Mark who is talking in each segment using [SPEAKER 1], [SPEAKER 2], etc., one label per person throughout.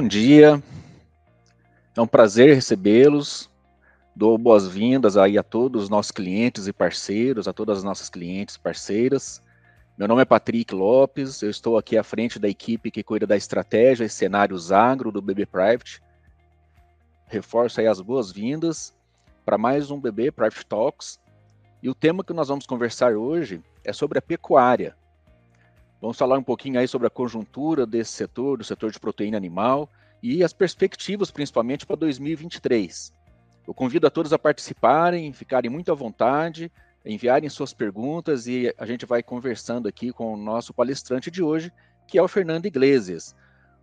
[SPEAKER 1] bom dia. É um prazer recebê-los. Dou boas-vindas aí a todos os nossos clientes e parceiros, a todas as nossas clientes e parceiras. Meu nome é Patrick Lopes, eu estou aqui à frente da equipe que cuida da estratégia e cenários agro do BB Private. Reforço aí as boas-vindas para mais um BB Private Talks. E o tema que nós vamos conversar hoje é sobre a pecuária. Vamos falar um pouquinho aí sobre a conjuntura desse setor, do setor de proteína animal e as perspectivas, principalmente para 2023. Eu convido a todos a participarem, ficarem muito à vontade, enviarem suas perguntas e a gente vai conversando aqui com o nosso palestrante de hoje, que é o Fernando Iglesias.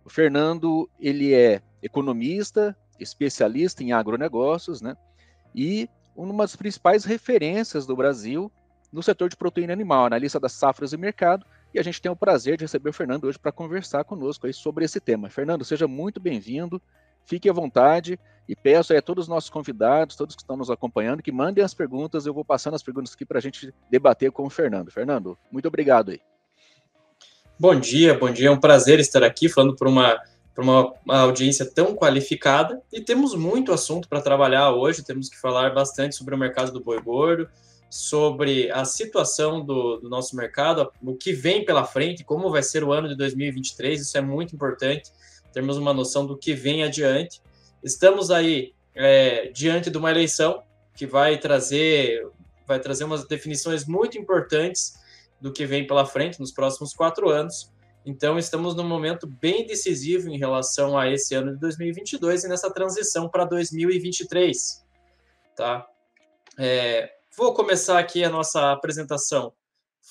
[SPEAKER 1] O Fernando, ele é economista, especialista em agronegócios, né? E uma das principais referências do Brasil no setor de proteína animal, analista das safras e mercado, e a gente tem o prazer de receber o Fernando hoje para conversar conosco aí sobre esse tema. Fernando, seja muito bem-vindo, fique à vontade e peço a todos os nossos convidados, todos que estão nos acompanhando, que mandem as perguntas, eu vou passando as perguntas aqui para a gente debater com o Fernando. Fernando, muito obrigado aí.
[SPEAKER 2] Bom dia, bom dia, é um prazer estar aqui falando para uma, uma, uma audiência tão qualificada e temos muito assunto para trabalhar hoje, temos que falar bastante sobre o mercado do boi gordo, sobre a situação do, do, nosso mercado, o que vem pela frente, como vai ser o ano de 2023, isso é muito importante, termos uma noção do que vem adiante. Estamos aí é, diante de uma eleição que vai trazer, vai trazer umas definições muito importantes do que vem pela frente nos próximos quatro anos. Então, estamos num momento bem decisivo em relação a esse ano de 2022 e nessa transição para 2023. Tá? É, Vou começar aqui a nossa apresentação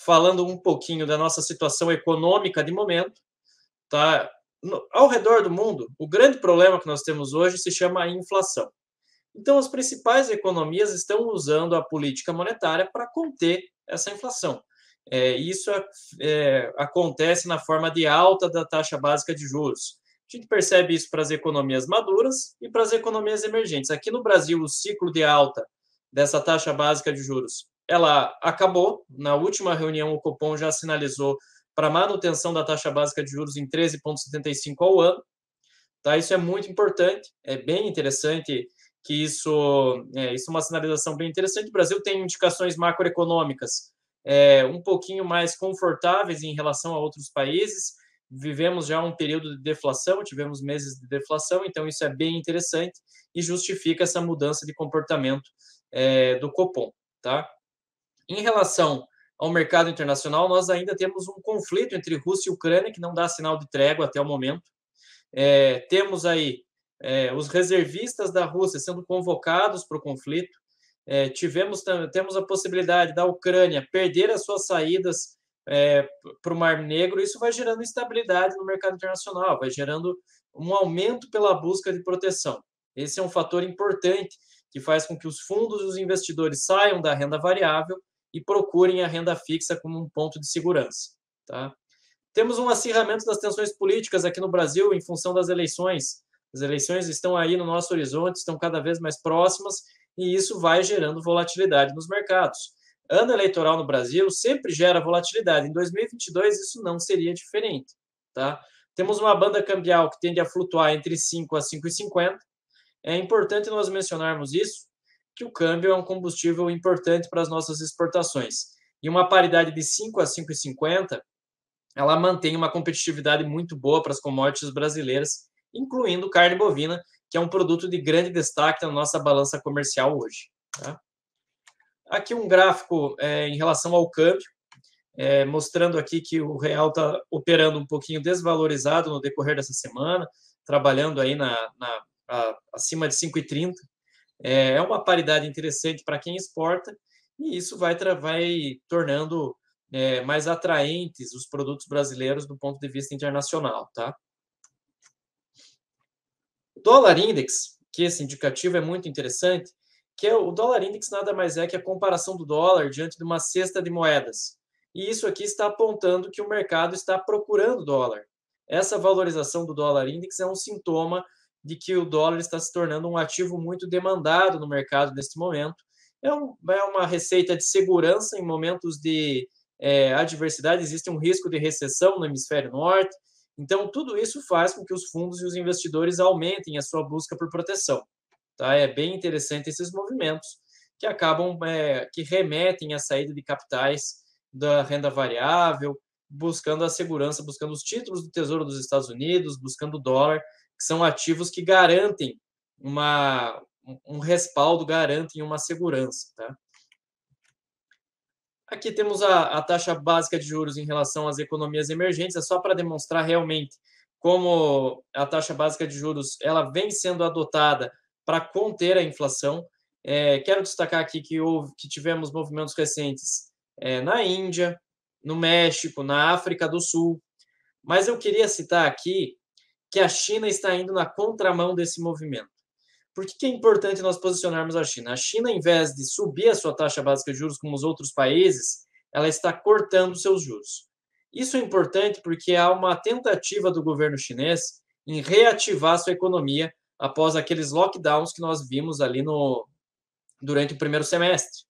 [SPEAKER 2] falando um pouquinho da nossa situação econômica de momento. Tá? No, ao redor do mundo, o grande problema que nós temos hoje se chama inflação. Então, as principais economias estão usando a política monetária para conter essa inflação. É, isso é, acontece na forma de alta da taxa básica de juros. A gente percebe isso para as economias maduras e para as economias emergentes. Aqui no Brasil, o ciclo de alta dessa taxa básica de juros. Ela acabou, na última reunião o Copom já sinalizou para manutenção da taxa básica de juros em 13,75 ao ano. Tá? Isso é muito importante, é bem interessante que isso, é, isso é uma sinalização bem interessante. O Brasil tem indicações macroeconômicas é, um pouquinho mais confortáveis em relação a outros países. Vivemos já um período de deflação, tivemos meses de deflação, então isso é bem interessante e justifica essa mudança de comportamento é, do Copom, tá? Em relação ao mercado internacional, nós ainda temos um conflito entre Rússia e Ucrânia que não dá sinal de trégua até o momento. É, temos aí é, os reservistas da Rússia sendo convocados para o conflito. É, tivemos temos a possibilidade da Ucrânia perder as suas saídas para o Mar Negro. Isso vai gerando instabilidade no mercado internacional, vai gerando um aumento pela busca de proteção. Esse é um fator importante que faz com que os fundos e os investidores saiam da renda variável e procurem a renda fixa como um ponto de segurança. Tá? Temos um acirramento das tensões políticas aqui no Brasil em função das eleições. As eleições estão aí no nosso horizonte, estão cada vez mais próximas e isso vai gerando volatilidade nos mercados. Ano eleitoral no Brasil sempre gera volatilidade. Em 2022 isso não seria diferente, tá? Temos uma banda cambial que tende a flutuar entre 5 a 5,50 é importante nós mencionarmos isso, que o câmbio é um combustível importante para as nossas exportações. E uma paridade de 5 a 5,50, ela mantém uma competitividade muito boa para as commodities brasileiras, incluindo carne bovina, que é um produto de grande destaque na nossa balança comercial hoje. Tá? Aqui um gráfico é, em relação ao câmbio, é, mostrando aqui que o real está operando um pouquinho desvalorizado no decorrer dessa semana, trabalhando aí na, na a, acima de 5,30. É, é uma paridade interessante para quem exporta e isso vai, vai tornando é, mais atraentes os produtos brasileiros do ponto de vista internacional, tá? O dólar index, que esse indicativo é muito interessante, que é o dólar index nada mais é que a comparação do dólar diante de uma cesta de moedas. E isso aqui está apontando que o mercado está procurando dólar. Essa valorização do dólar index é um sintoma de que o dólar está se tornando um ativo muito demandado no mercado neste momento. É, um, é uma receita de segurança em momentos de é, adversidade, existe um risco de recessão no hemisfério norte, Então, tudo isso faz com que os fundos e os investidores aumentem a sua busca por proteção. Tá? É bem interessante esses movimentos que acabam, é, que remetem à saída de capitais da renda variável, buscando a segurança, buscando os títulos do Tesouro dos Estados Unidos, buscando o dólar, que são ativos que garantem uma, um respaldo, garantem uma segurança. Tá? Aqui temos a, a taxa básica de juros em relação às economias emergentes, é só para demonstrar realmente como a taxa básica de juros ela vem sendo adotada para conter a inflação. É, quero destacar aqui que, houve, que tivemos movimentos recentes é, na Índia, no México, na África do Sul, mas eu queria citar aqui que a China está indo na contramão desse movimento. Por que, é importante nós posicionarmos a China? A China, em vez de subir a sua taxa básica de juros como os outros países, ela está cortando seus juros. Isso é importante porque há uma tentativa do governo chinês em reativar sua economia após aqueles lockdowns que nós vimos ali no durante o primeiro semestre.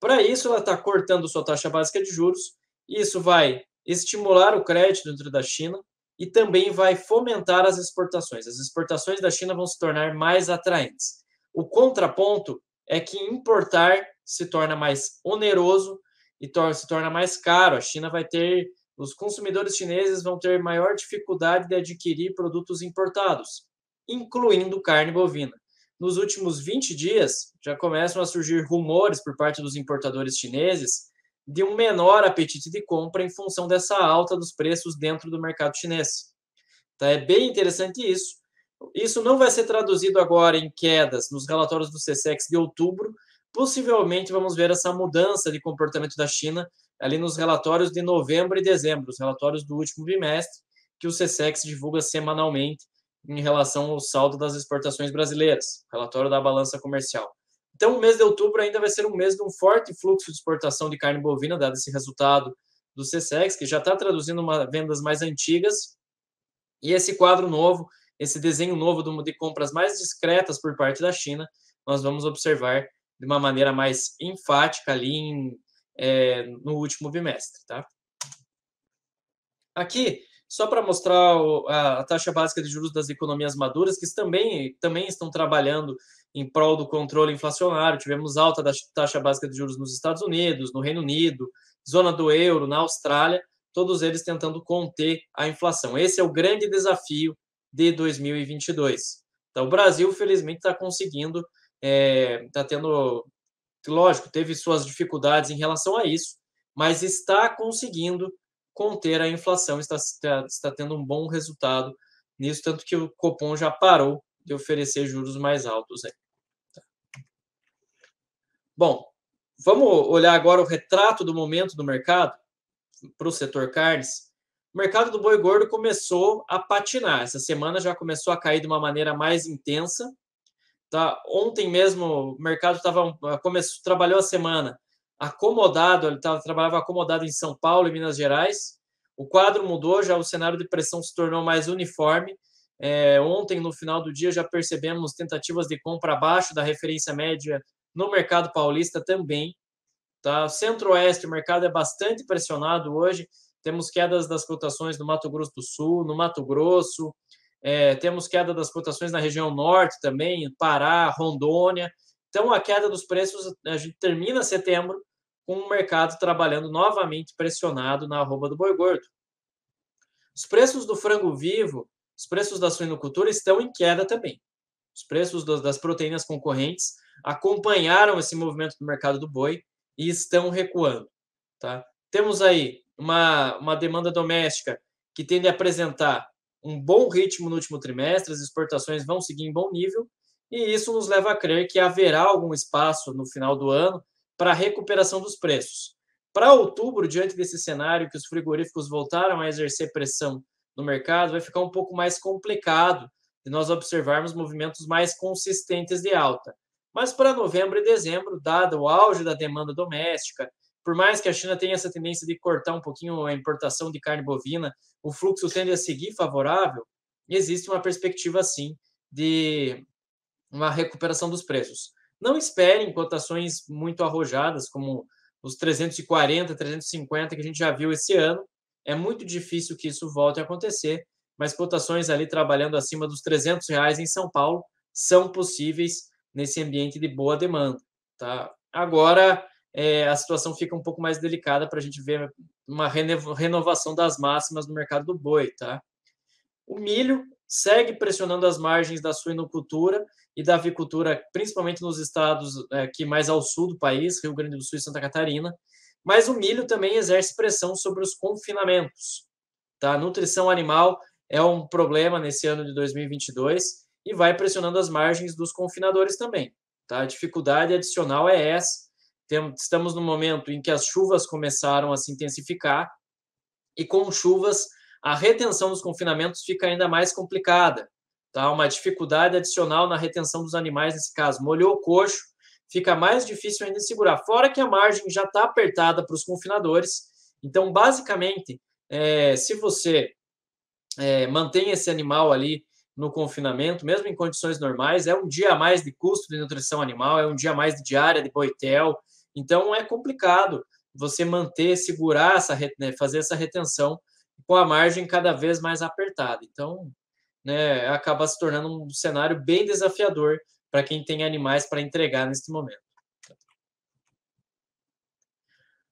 [SPEAKER 2] Para isso, ela está cortando sua taxa básica de juros. Isso vai estimular o crédito dentro da China, e também vai fomentar as exportações. As exportações da China vão se tornar mais atraentes. O contraponto é que importar se torna mais oneroso e se torna mais caro. A China vai ter, os consumidores chineses vão ter maior dificuldade de adquirir produtos importados, incluindo carne bovina. Nos últimos 20 dias, já começam a surgir rumores por parte dos importadores chineses de um menor apetite de compra em função dessa alta dos preços dentro do mercado chinês. Então, é bem interessante isso. Isso não vai ser traduzido agora em quedas nos relatórios do CSEX de outubro. Possivelmente vamos ver essa mudança de comportamento da China ali nos relatórios de novembro e dezembro, os relatórios do último bimestre, que o CSEX divulga semanalmente em relação ao saldo das exportações brasileiras, relatório da balança comercial. Então, o mês de outubro ainda vai ser um mês de um forte fluxo de exportação de carne bovina, dado esse resultado do CSEX, que já está traduzindo uma, vendas mais antigas. E esse quadro novo, esse desenho novo de compras mais discretas por parte da China, nós vamos observar de uma maneira mais enfática ali em, é, no último bimestre. Tá? Aqui, só para mostrar a, taxa básica de juros das economias maduras, que também, também estão trabalhando em prol do controle inflacionário. Tivemos alta da taxa básica de juros nos Estados Unidos, no Reino Unido, zona do euro, na Austrália, todos eles tentando conter a inflação. Esse é o grande desafio de 2022. Então, o Brasil, felizmente, está conseguindo, está é, tá tendo, lógico, teve suas dificuldades em relação a isso, mas está conseguindo conter a inflação, está, está, tendo um bom resultado nisso, tanto que o Copom já parou de oferecer juros mais altos. Aí. Bom, vamos olhar agora o retrato do momento do mercado para o setor carnes. O mercado do boi gordo começou a patinar. Essa semana já começou a cair de uma maneira mais intensa. Tá? Ontem mesmo o mercado estava começou trabalhou a semana acomodado, ele tava, trabalhava acomodado em São Paulo e Minas Gerais. O quadro mudou, já o cenário de pressão se tornou mais uniforme. É, ontem, no final do dia, já percebemos tentativas de compra abaixo da referência média no mercado paulista também. Tá? Centro-Oeste, o mercado é bastante pressionado hoje. Temos quedas das cotações no Mato Grosso do Sul, no Mato Grosso, é, temos queda das cotações na região norte também, Pará, Rondônia. Então, a queda dos preços, a gente termina setembro com o mercado trabalhando novamente pressionado na arroba do boi gordo. Os preços do frango vivo, os preços da suinocultura estão em queda também. Os preços das proteínas concorrentes acompanharam esse movimento do mercado do boi e estão recuando. Tá? Temos aí uma, uma demanda doméstica que tende a apresentar um bom ritmo no último trimestre, as exportações vão seguir em bom nível, e isso nos leva a crer que haverá algum espaço no final do ano para recuperação dos preços. Para outubro, diante desse cenário que os frigoríficos voltaram a exercer pressão no mercado, vai ficar um pouco mais complicado de nós observarmos movimentos mais consistentes de alta. Mas para novembro e dezembro, dado o auge da demanda doméstica, por mais que a China tenha essa tendência de cortar um pouquinho a importação de carne bovina, o fluxo tende a seguir favorável, existe uma perspectiva, sim, de uma recuperação dos preços. Não esperem cotações muito arrojadas, como os 340, 350 que a gente já viu esse ano. É muito difícil que isso volte a acontecer, mas cotações ali trabalhando acima dos 300 reais em São Paulo são possíveis nesse ambiente de boa demanda. Tá? Agora, é, a situação fica um pouco mais delicada para a gente ver uma renovação das máximas no mercado do boi. Tá? O milho segue pressionando as margens da suinocultura e da avicultura, principalmente nos estados é, aqui mais ao sul do país, Rio Grande do Sul e Santa Catarina, mas o milho também exerce pressão sobre os confinamentos. Tá? A nutrição animal é um problema nesse ano de 2022 e vai pressionando as margens dos confinadores também. Tá? A dificuldade adicional é essa. Estamos no momento em que as chuvas começaram a se intensificar e com chuvas a retenção dos confinamentos fica ainda mais complicada. Tá? Uma dificuldade adicional na retenção dos animais, nesse caso. Molhou o coxo, fica mais difícil ainda segurar. Fora que a margem já está apertada para os confinadores. Então, basicamente, é, se você é, mantém esse animal ali no confinamento, mesmo em condições normais, é um dia a mais de custo de nutrição animal, é um dia a mais de diária de boitel. Então, é complicado você manter, segurar, essa, né, fazer essa retenção com a margem cada vez mais apertada. Então, né, acaba se tornando um cenário bem desafiador para quem tem animais para entregar neste momento.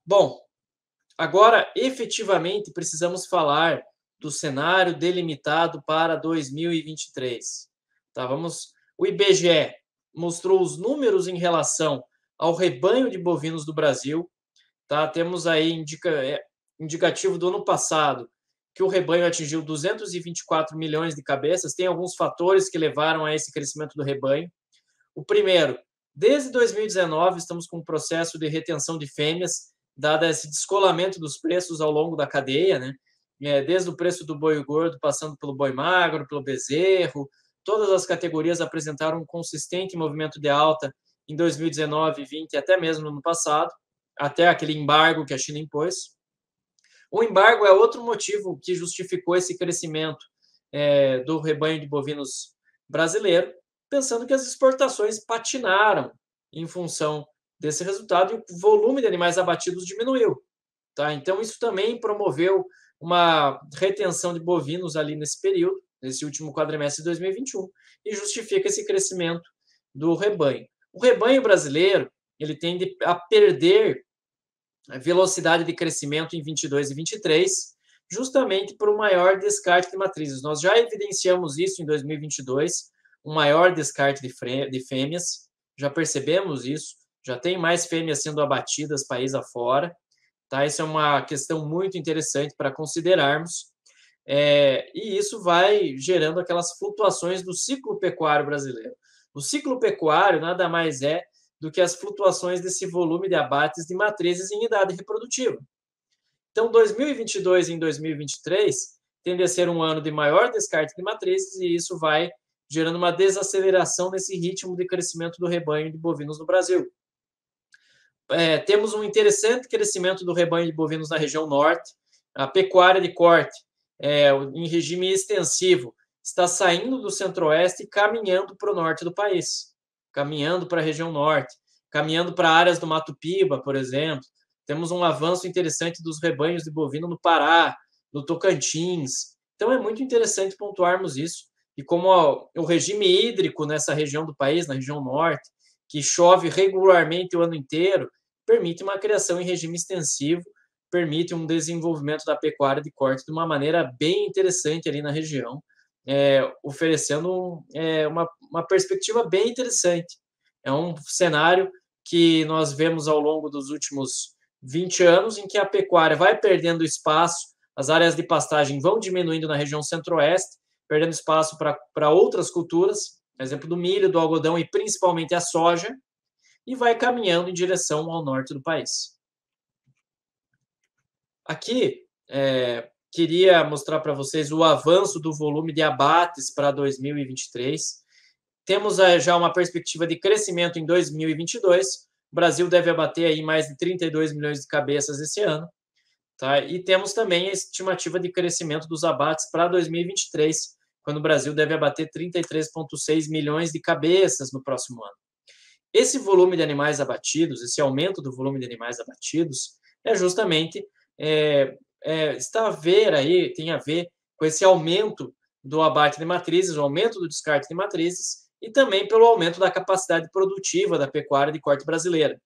[SPEAKER 2] Bom, agora efetivamente precisamos falar do cenário delimitado para 2023. Tá, vamos. O IBGE mostrou os números em relação ao rebanho de bovinos do Brasil. Tá? Temos aí indica, é, indicativo do ano passado que o rebanho atingiu 224 milhões de cabeças. Tem alguns fatores que levaram a esse crescimento do rebanho. O primeiro, desde 2019 estamos com um processo de retenção de fêmeas, dado esse descolamento dos preços ao longo da cadeia, né? É, desde o preço do boi gordo, passando pelo boi magro, pelo bezerro, todas as categorias apresentaram um consistente movimento de alta em 2019, 2020 e até mesmo no ano passado, até aquele embargo que a China impôs. O embargo é outro motivo que justificou esse crescimento é, do rebanho de bovinos brasileiro, pensando que as exportações patinaram em função desse resultado e o volume de animais abatidos diminuiu. Tá? Então, isso também promoveu uma retenção de bovinos ali nesse período, nesse último quadrimestre de 2021, e justifica esse crescimento do rebanho. O rebanho brasileiro ele tende a perder velocidade de crescimento em 22 e 23, justamente por um maior descarte de matrizes. Nós já evidenciamos isso em 2022, um maior descarte de fêmeas, já percebemos isso, já tem mais fêmeas sendo abatidas país afora, tá? Isso é uma questão muito interessante para considerarmos, é, e isso vai gerando aquelas flutuações do ciclo pecuário brasileiro. O ciclo pecuário nada mais é do que as flutuações desse volume de abates de matrizes em idade reprodutiva. Então, 2022 em 2023 tende a ser um ano de maior descarte de matrizes e isso vai gerando uma desaceleração nesse ritmo de crescimento do rebanho de bovinos no Brasil. É, temos um interessante crescimento do rebanho de bovinos na região norte. A pecuária de corte, é, em regime extensivo, está saindo do centro-oeste e caminhando para o norte do país caminhando para a região norte, caminhando para áreas do Mato Piba, por exemplo. Temos um avanço interessante dos rebanhos de bovino no Pará, no Tocantins. Então é muito interessante pontuarmos isso. E como o regime hídrico nessa região do país, na região norte, que chove regularmente o ano inteiro, permite uma criação em regime extensivo, permite um desenvolvimento da pecuária de corte de uma maneira bem interessante ali na região é, oferecendo é, uma, uma perspectiva bem interessante. É um cenário que nós vemos ao longo dos últimos 20 anos, em que a pecuária vai perdendo espaço, as áreas de pastagem vão diminuindo na região centro-oeste, perdendo espaço para outras culturas, exemplo do milho, do algodão e principalmente a soja, e vai caminhando em direção ao norte do país. Aqui, é, queria mostrar para vocês o avanço do volume de abates para 2023. Temos eh, já uma perspectiva de crescimento em 2022. O Brasil deve abater aí mais de 32 milhões de cabeças esse ano. Tá? E temos também a estimativa de crescimento dos abates para 2023, quando o Brasil deve abater 33,6 milhões de cabeças no próximo ano. Esse volume de animais abatidos, esse aumento do volume de animais abatidos, é justamente é, é, está a ver aí, tem a ver com esse aumento do abate de matrizes, o aumento do descarte de matrizes e também pelo aumento da capacidade produtiva da pecuária de corte brasileira.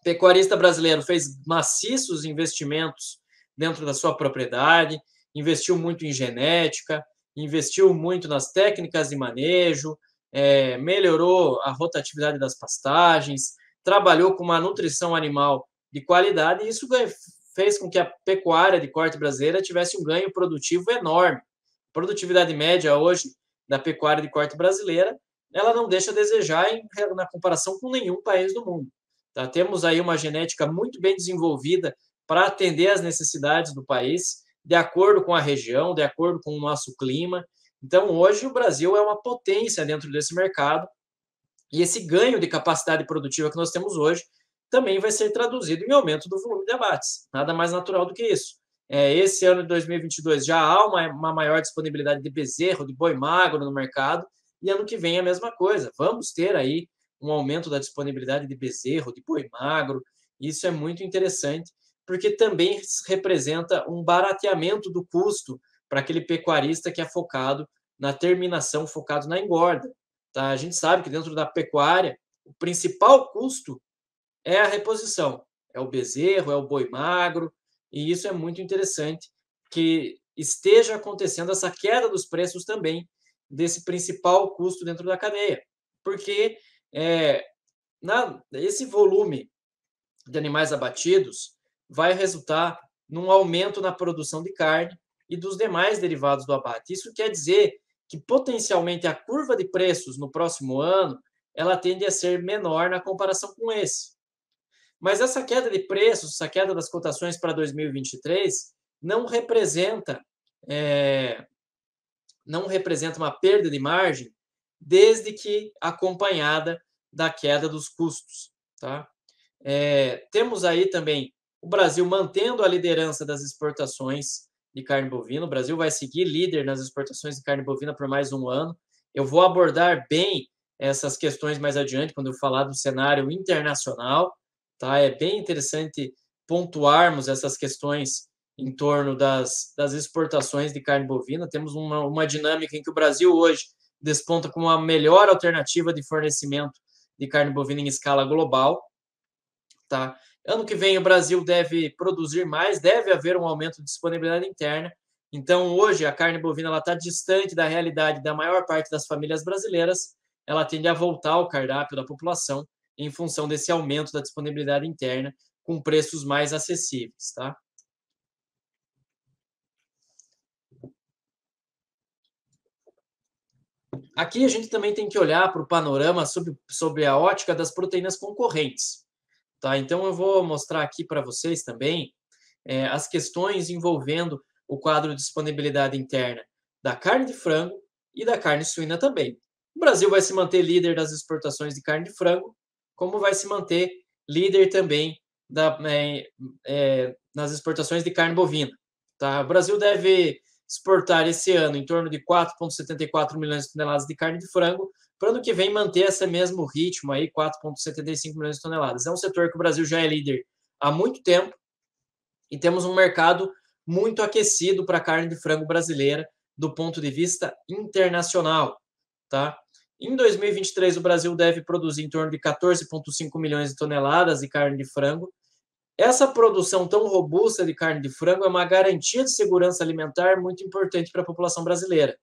[SPEAKER 2] O pecuarista brasileiro fez maciços investimentos dentro da sua propriedade, investiu muito em genética, investiu muito nas técnicas de manejo, é, melhorou a rotatividade das pastagens, trabalhou com uma nutrição animal de qualidade, e isso fez com que a pecuária de corte brasileira tivesse um ganho produtivo enorme. A produtividade média hoje da pecuária de corte brasileira, ela não deixa a desejar em, na comparação com nenhum país do mundo. Tá? Temos aí uma genética muito bem desenvolvida para atender às necessidades do país, de acordo com a região, de acordo com o nosso clima. Então, hoje, o Brasil é uma potência dentro desse mercado, e esse ganho de capacidade produtiva que nós temos hoje também vai ser traduzido em aumento do volume de abates. Nada mais natural do que isso. É, esse ano de 2022 já há uma, uma maior disponibilidade de bezerro, de boi magro no mercado, e ano que vem a mesma coisa. Vamos ter aí um aumento da disponibilidade de bezerro, de boi magro. Isso é muito interessante, porque também representa um barateamento do custo para aquele pecuarista que é focado na terminação, focado na engorda. Tá? A gente sabe que dentro da pecuária, o principal custo é a reposição. É o bezerro, é o boi magro, e isso é muito interessante que esteja acontecendo essa queda dos preços também desse principal custo dentro da cadeia, porque é, na, esse volume de animais abatidos vai resultar num aumento na produção de carne e dos demais derivados do abate. Isso quer dizer que potencialmente a curva de preços no próximo ano ela tende a ser menor na comparação com esse. Mas essa queda de preços, essa queda das cotações para 2023, não representa é, não representa uma perda de margem, desde que acompanhada da queda dos custos. Tá? É, temos aí também o Brasil mantendo a liderança das exportações de carne bovina. O Brasil vai seguir líder nas exportações de carne bovina por mais um ano. Eu vou abordar bem essas questões mais adiante, quando eu falar do cenário internacional. Tá? É bem interessante pontuarmos essas questões em torno das, das exportações de carne bovina. Temos uma, uma dinâmica em que o Brasil hoje desponta como a melhor alternativa de fornecimento de carne bovina em escala global. Tá? Ano que vem o Brasil deve produzir mais, deve haver um aumento de disponibilidade interna. Então, hoje, a carne bovina está distante da realidade da maior parte das famílias brasileiras. Ela tende a voltar ao cardápio da população em função desse aumento da disponibilidade interna com preços mais acessíveis. Tá? Aqui a gente também tem que olhar para o panorama sobre, sobre a ótica das proteínas concorrentes. Tá? Então, eu vou mostrar aqui para vocês também é, as questões envolvendo o quadro de disponibilidade interna da carne de frango e da carne suína também. O Brasil vai se manter líder das exportações de carne de frango, como vai se manter líder também da, é, é, nas exportações de carne bovina. Tá? O Brasil deve exportar esse ano em torno de 4,74 milhões de toneladas de carne de frango, para ano que vem manter esse mesmo ritmo aí, 4,75 milhões de toneladas. É um setor que o Brasil já é líder há muito tempo e temos um mercado muito aquecido para a carne de frango brasileira do ponto de vista internacional, tá? Em 2023, o Brasil deve produzir em torno de 14,5 milhões de toneladas de carne de frango. Essa produção tão robusta de carne de frango é uma garantia de segurança alimentar muito importante para a população brasileira.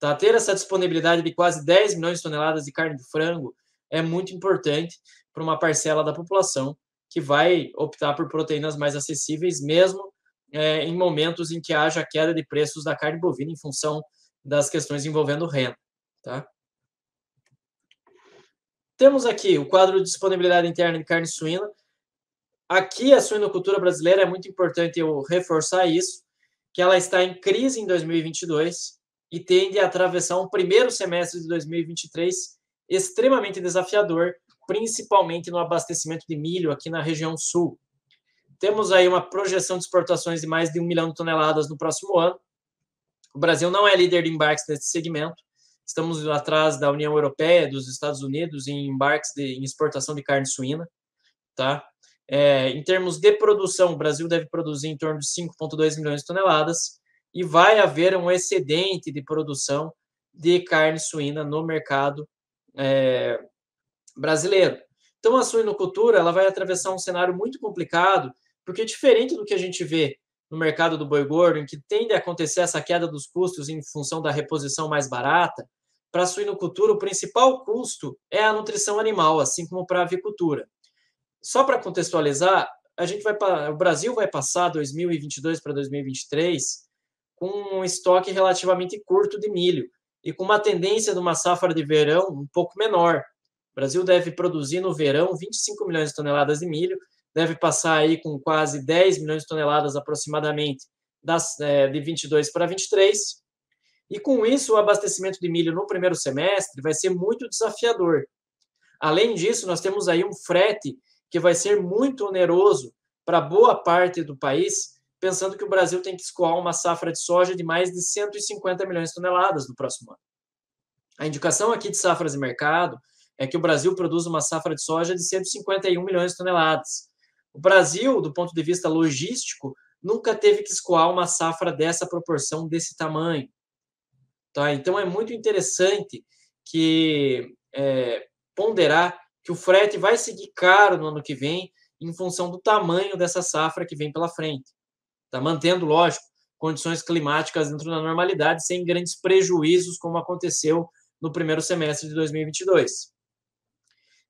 [SPEAKER 2] Tá? Ter essa disponibilidade de quase 10 milhões de toneladas de carne de frango é muito importante para uma parcela da população que vai optar por proteínas mais acessíveis, mesmo é, em momentos em que haja queda de preços da carne bovina em função das questões envolvendo renda. Tá? Temos aqui o quadro de disponibilidade interna de carne suína. Aqui a suinocultura brasileira é muito importante eu reforçar isso, que ela está em crise em 2022 e tende a atravessar um primeiro semestre de 2023 extremamente desafiador, principalmente no abastecimento de milho aqui na região sul. Temos aí uma projeção de exportações de mais de um milhão de toneladas no próximo ano. O Brasil não é líder de embarques nesse segmento. Estamos atrás da União Europeia, dos Estados Unidos em embarques de, em exportação de carne suína, tá? É, em termos de produção, o Brasil deve produzir em torno de 5,2 milhões de toneladas e vai haver um excedente de produção de carne suína no mercado é, brasileiro. Então, a suinocultura ela vai atravessar um cenário muito complicado, porque diferente do que a gente vê no mercado do boi gordo, em que tende a acontecer essa queda dos custos em função da reposição mais barata, para a suinocultura o principal custo é a nutrição animal, assim como para a avicultura. Só para contextualizar, a gente vai o Brasil vai passar 2022 para 2023 com um estoque relativamente curto de milho e com uma tendência de uma safra de verão um pouco menor. O Brasil deve produzir no verão 25 milhões de toneladas de milho deve passar aí com quase 10 milhões de toneladas aproximadamente das, é, de 22 para 23. E com isso, o abastecimento de milho no primeiro semestre vai ser muito desafiador. Além disso, nós temos aí um frete que vai ser muito oneroso para boa parte do país, pensando que o Brasil tem que escoar uma safra de soja de mais de 150 milhões de toneladas no próximo ano. A indicação aqui de safras de mercado é que o Brasil produz uma safra de soja de 151 milhões de toneladas, o Brasil, do ponto de vista logístico, nunca teve que escoar uma safra dessa proporção, desse tamanho. Tá? Então, é muito interessante que é, ponderar que o frete vai seguir caro no ano que vem em função do tamanho dessa safra que vem pela frente. Tá? Mantendo, lógico, condições climáticas dentro da normalidade, sem grandes prejuízos, como aconteceu no primeiro semestre de 2022.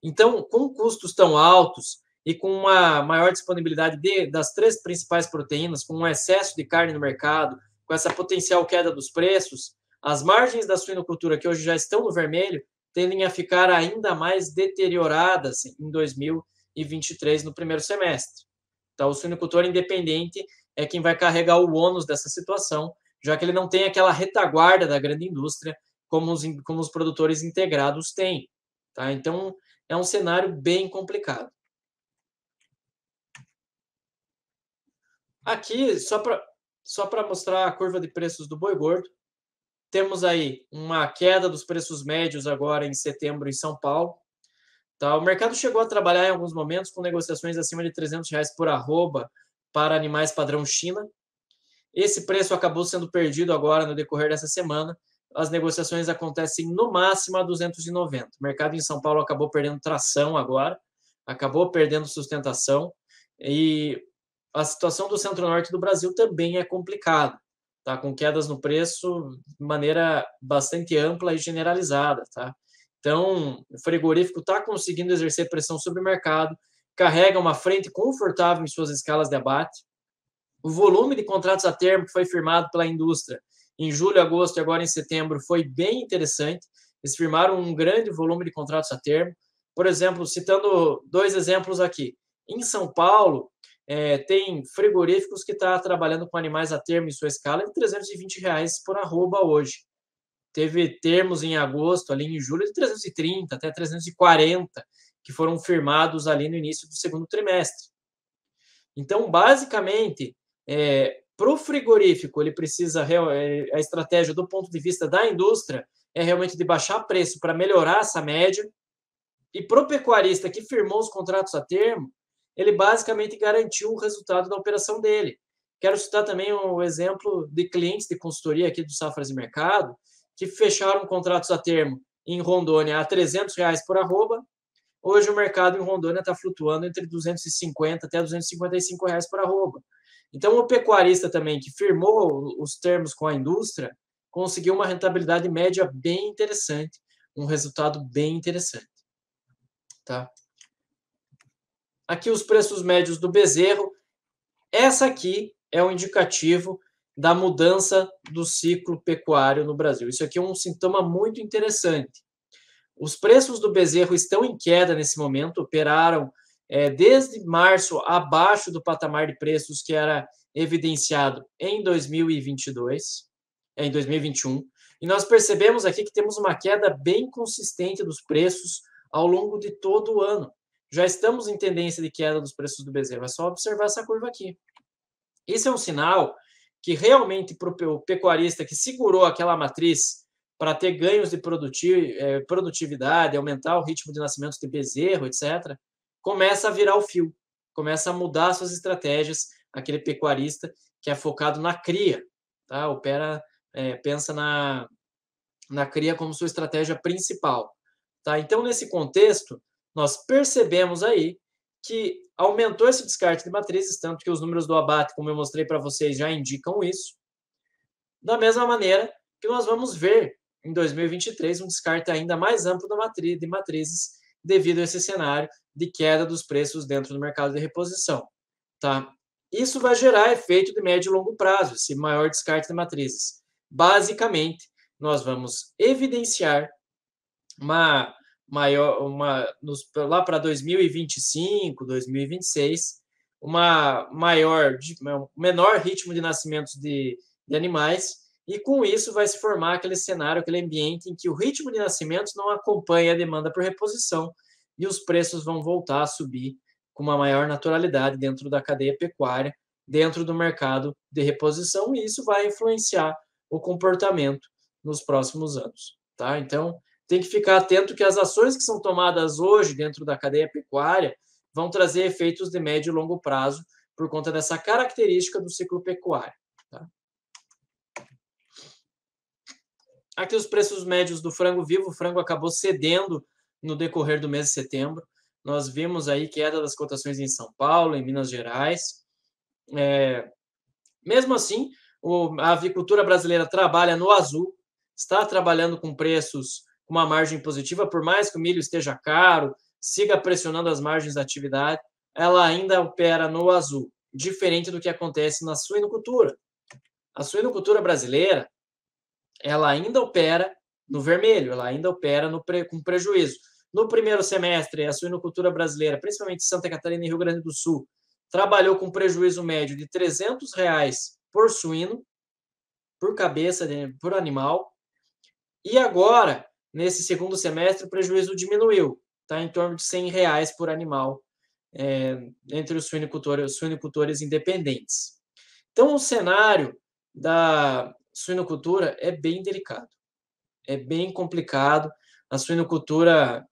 [SPEAKER 2] Então, com custos tão altos, e com uma maior disponibilidade de, das três principais proteínas, com um excesso de carne no mercado, com essa potencial queda dos preços, as margens da suinocultura, que hoje já estão no vermelho, tendem a ficar ainda mais deterioradas em 2023, no primeiro semestre. Então, o suinocultor independente é quem vai carregar o ônus dessa situação, já que ele não tem aquela retaguarda da grande indústria como os, como os produtores integrados têm. Tá? Então, é um cenário bem complicado. Aqui, só para só mostrar a curva de preços do boi gordo, temos aí uma queda dos preços médios agora em setembro em São Paulo. Tá? O mercado chegou a trabalhar em alguns momentos com negociações acima de 300 reais por arroba para animais padrão China. Esse preço acabou sendo perdido agora no decorrer dessa semana. As negociações acontecem no máximo a 290. O mercado em São Paulo acabou perdendo tração agora, acabou perdendo sustentação. E a situação do centro-norte do Brasil também é complicada, tá? com quedas no preço de maneira bastante ampla e generalizada. Tá? Então, o frigorífico está conseguindo exercer pressão sobre o mercado, carrega uma frente confortável em suas escalas de abate. O volume de contratos a termo que foi firmado pela indústria em julho, agosto e agora em setembro foi bem interessante. Eles firmaram um grande volume de contratos a termo. Por exemplo, citando dois exemplos aqui. Em São Paulo, é, tem frigoríficos que está trabalhando com animais a termo em sua escala de 320 reais por arroba hoje. Teve termos em agosto, ali em julho, de 330 até 340, que foram firmados ali no início do segundo trimestre. Então, basicamente, é, para o frigorífico, ele precisa, é, a estratégia do ponto de vista da indústria é realmente de baixar preço para melhorar essa média. E para o pecuarista que firmou os contratos a termo, ele basicamente garantiu o resultado da operação dele. Quero citar também o exemplo de clientes de consultoria aqui do Safras e Mercado, que fecharam contratos a termo em Rondônia a 300 reais por arroba. Hoje o mercado em Rondônia está flutuando entre 250 até 255 reais por arroba. Então o pecuarista também que firmou os termos com a indústria conseguiu uma rentabilidade média bem interessante, um resultado bem interessante. Tá? Aqui os preços médios do bezerro. Essa aqui é o um indicativo da mudança do ciclo pecuário no Brasil. Isso aqui é um sintoma muito interessante. Os preços do bezerro estão em queda nesse momento, operaram é, desde março abaixo do patamar de preços que era evidenciado em 2022, em 2021. E nós percebemos aqui que temos uma queda bem consistente dos preços ao longo de todo o ano já estamos em tendência de queda dos preços do bezerro. É só observar essa curva aqui. Isso é um sinal que realmente para o pecuarista que segurou aquela matriz para ter ganhos de eh, produtividade, aumentar o ritmo de nascimento de bezerro, etc., começa a virar o fio. começa a mudar suas estratégias, aquele pecuarista que é focado na cria, tá? Opera, é, pensa na, na cria como sua estratégia principal, tá? Então, nesse contexto, nós percebemos aí que aumentou esse descarte de matrizes, tanto que os números do abate, como eu mostrei para vocês, já indicam isso. Da mesma maneira que nós vamos ver em 2023 um descarte ainda mais amplo da matriz, de matrizes devido a esse cenário de queda dos preços dentro do mercado de reposição. Tá? Isso vai gerar efeito de médio e longo prazo, esse maior descarte de matrizes. Basicamente, nós vamos evidenciar uma maior, uma nos, lá para 2025, 2026, uma maior, menor ritmo de nascimentos de, de animais e com isso vai se formar aquele cenário, aquele ambiente em que o ritmo de nascimentos não acompanha a demanda por reposição e os preços vão voltar a subir com uma maior naturalidade dentro da cadeia pecuária, dentro do mercado de reposição, e isso vai influenciar o comportamento nos próximos anos, tá? Então, tem que ficar atento que as ações que são tomadas hoje dentro da cadeia pecuária vão trazer efeitos de médio e longo prazo por conta dessa característica do ciclo pecuário. Tá? Aqui os preços médios do frango vivo, o frango acabou cedendo no decorrer do mês de setembro. Nós vimos aí queda das cotações em São Paulo, em Minas Gerais. É, mesmo assim, o, a avicultura brasileira trabalha no azul, está trabalhando com preços com uma margem positiva, por mais que o milho esteja caro, siga pressionando as margens da atividade, ela ainda opera no azul, diferente do que acontece na suinocultura. A suinocultura brasileira, ela ainda opera no vermelho, ela ainda opera no pre, com prejuízo. No primeiro semestre, a suinocultura brasileira, principalmente Santa Catarina e Rio Grande do Sul, trabalhou com prejuízo médio de 300 reais por suíno, por cabeça, de, por animal. E agora, nesse segundo semestre, o prejuízo diminuiu, está em torno de 100 reais por animal é, entre os suinocultores, suinocultores independentes. Então, o cenário da suinocultura é bem delicado, é bem complicado. A suinocultura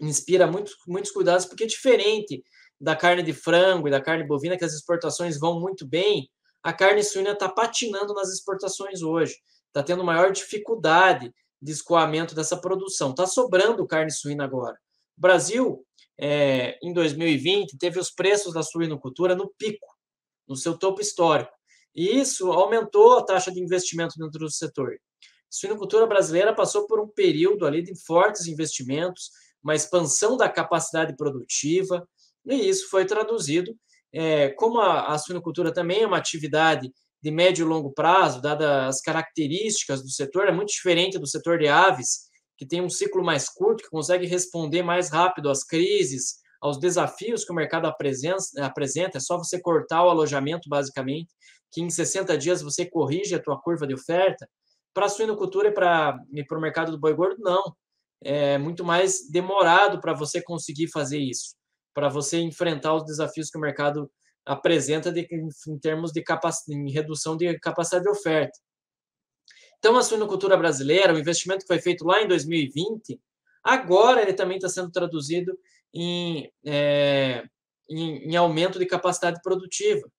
[SPEAKER 2] inspira muitos, muitos cuidados, porque é diferente da carne de frango e da carne bovina, que as exportações vão muito bem, a carne suína está patinando nas exportações hoje, está tendo maior dificuldade de escoamento dessa produção. Está sobrando carne suína agora. O Brasil, é, em 2020, teve os preços da suinocultura no pico, no seu topo histórico. E isso aumentou a taxa de investimento dentro do setor. A suinocultura brasileira passou por um período ali de fortes investimentos, uma expansão da capacidade produtiva, e isso foi traduzido. É, como a, a suinocultura também é uma atividade de médio e longo prazo, dadas as características do setor, é muito diferente do setor de aves, que tem um ciclo mais curto, que consegue responder mais rápido às crises, aos desafios que o mercado apresenta, é só você cortar o alojamento, basicamente, que em 60 dias você corrige a tua curva de oferta. Para a suinocultura e para o mercado do boi gordo, não. É muito mais demorado para você conseguir fazer isso, para você enfrentar os desafios que o mercado apresenta de, em termos de em redução de capacidade de oferta. Então, a suinocultura brasileira, o investimento que foi feito lá em 2020, agora ele também está sendo traduzido em, é, em, em, aumento de capacidade produtiva.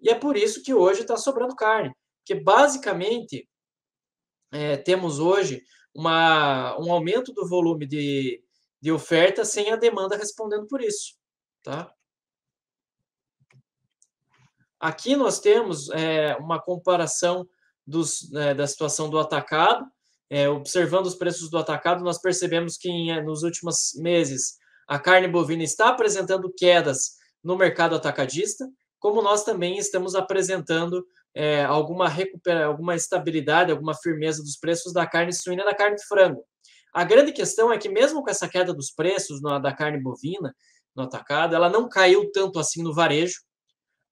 [SPEAKER 2] E é por isso que hoje está sobrando carne, porque basicamente é, temos hoje uma, um aumento do volume de, de oferta sem a demanda respondendo por isso. Tá? Aqui nós temos é, uma comparação dos, é, da situação do atacado. É, observando os preços do atacado, nós percebemos que em, nos últimos meses a carne bovina está apresentando quedas no mercado atacadista, como nós também estamos apresentando é, alguma recupera, alguma estabilidade, alguma firmeza dos preços da carne suína e da carne de frango. A grande questão é que mesmo com essa queda dos preços na, da carne bovina no atacado, ela não caiu tanto assim no varejo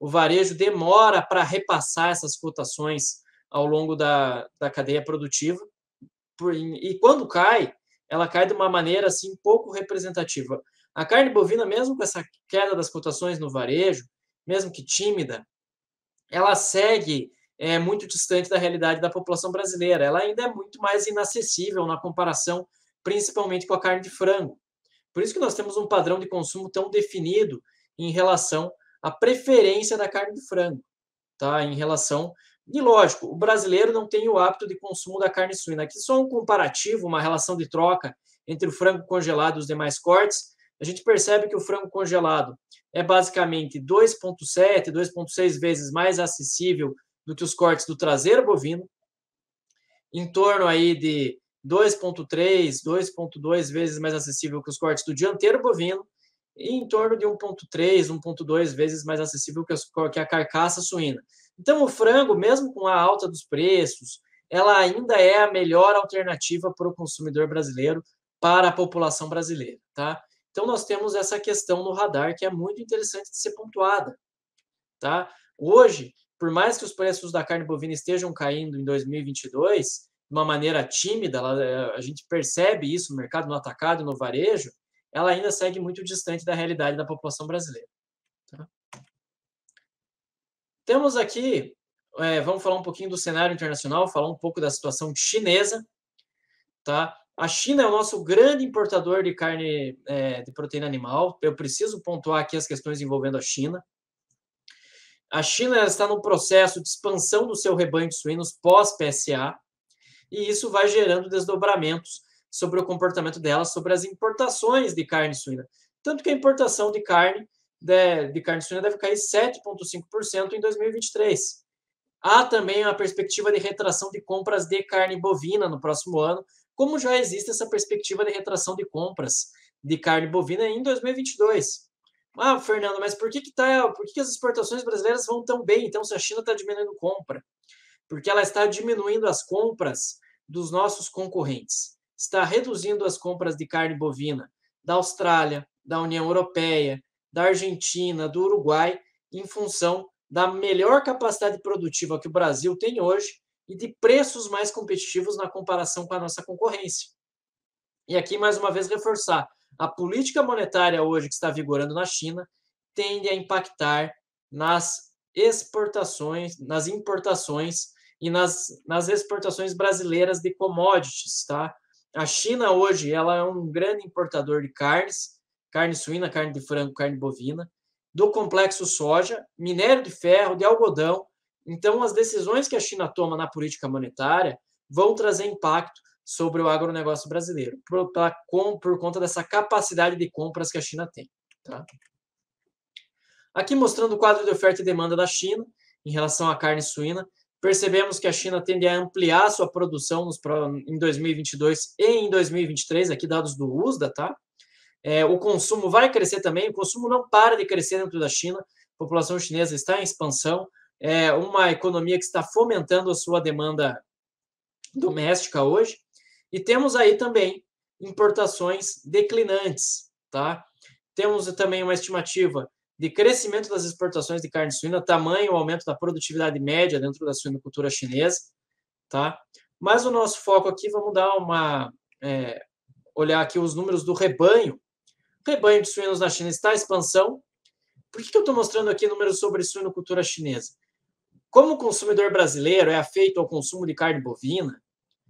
[SPEAKER 2] o varejo demora para repassar essas cotações ao longo da, da cadeia produtiva. Por, e quando cai, ela cai de uma maneira assim pouco representativa. A carne bovina, mesmo com essa queda das cotações no varejo, mesmo que tímida, ela segue é, muito distante da realidade da população brasileira. Ela ainda é muito mais inacessível na comparação, principalmente com a carne de frango. Por isso que nós temos um padrão de consumo tão definido em relação à preferência da carne de frango, tá? Em relação e lógico, o brasileiro não tem o hábito de consumo da carne suína. Aqui só um comparativo, uma relação de troca entre o frango congelado e os demais cortes. A gente percebe que o frango congelado é basicamente 2,7, 2,6 vezes mais acessível do que os cortes do traseiro bovino, em torno aí de 2,3, 2,2 vezes mais acessível que os cortes do dianteiro bovino, em torno de 1,3, 1,2 vezes mais acessível que a carcaça suína. Então, o frango, mesmo com a alta dos preços, ela ainda é a melhor alternativa para o consumidor brasileiro, para a população brasileira, tá? Então, nós temos essa questão no radar que é muito interessante de ser pontuada, tá? Hoje, por mais que os preços da carne bovina estejam caindo em 2022, de uma maneira tímida, ela, a gente percebe isso no mercado, no atacado, no varejo, ela ainda segue muito distante da realidade da população brasileira. Tá? Temos aqui, é, vamos falar um pouquinho do cenário internacional, falar um pouco da situação chinesa. Tá? A China é o nosso grande importador de carne é, de proteína animal. Eu preciso pontuar aqui as questões envolvendo a China. A China está no processo de expansão do seu rebanho de suínos pós-PSA, e isso vai gerando desdobramentos sobre o comportamento dela, sobre as importações de carne suína. Tanto que a importação de carne de, de carne suína deve cair 7,5% em 2023. Há também a perspectiva de retração de compras de carne bovina no próximo ano, como já existe essa perspectiva de retração de compras de carne bovina em 2022. Ah, Fernando, mas por que, que, tá, por que, que as exportações brasileiras vão tão bem? Então, se a China está diminuindo compra? Porque ela está diminuindo as compras dos nossos concorrentes. Está reduzindo as compras de carne bovina da Austrália, da União Europeia, da Argentina, do Uruguai, em função da melhor capacidade produtiva que o Brasil tem hoje e de preços mais competitivos na comparação com a nossa concorrência. E aqui, mais uma vez, reforçar: a política monetária hoje que está vigorando na China tende a impactar nas exportações, nas importações e nas, nas exportações brasileiras de commodities, tá? A China hoje ela é um grande importador de carnes, carne suína, carne de frango, carne bovina, do complexo soja, minério de ferro, de algodão. Então, as decisões que a China toma na política monetária vão trazer impacto sobre o agronegócio brasileiro, por, pra, com, por conta dessa capacidade de compras que a China tem. Tá? Aqui mostrando o quadro de oferta e demanda da China em relação à carne suína. Percebemos que a China tende a ampliar sua produção nos, em 2022 e em 2023, aqui dados do USDA, tá? É, o consumo vai crescer também, o consumo não para de crescer dentro da China, a população chinesa está em expansão, é uma economia que está fomentando a sua demanda doméstica hoje, e temos aí também importações declinantes, tá? Temos também uma estimativa de crescimento das exportações de carne suína, tamanho, aumento da produtividade média dentro da suinocultura chinesa, tá? Mas o nosso foco aqui, vamos dar uma é, olhar aqui os números do rebanho rebanho de suínos na China está em expansão. Por que, que eu estou mostrando aqui números sobre suinocultura chinesa? Como o consumidor brasileiro é afeito ao consumo de carne bovina,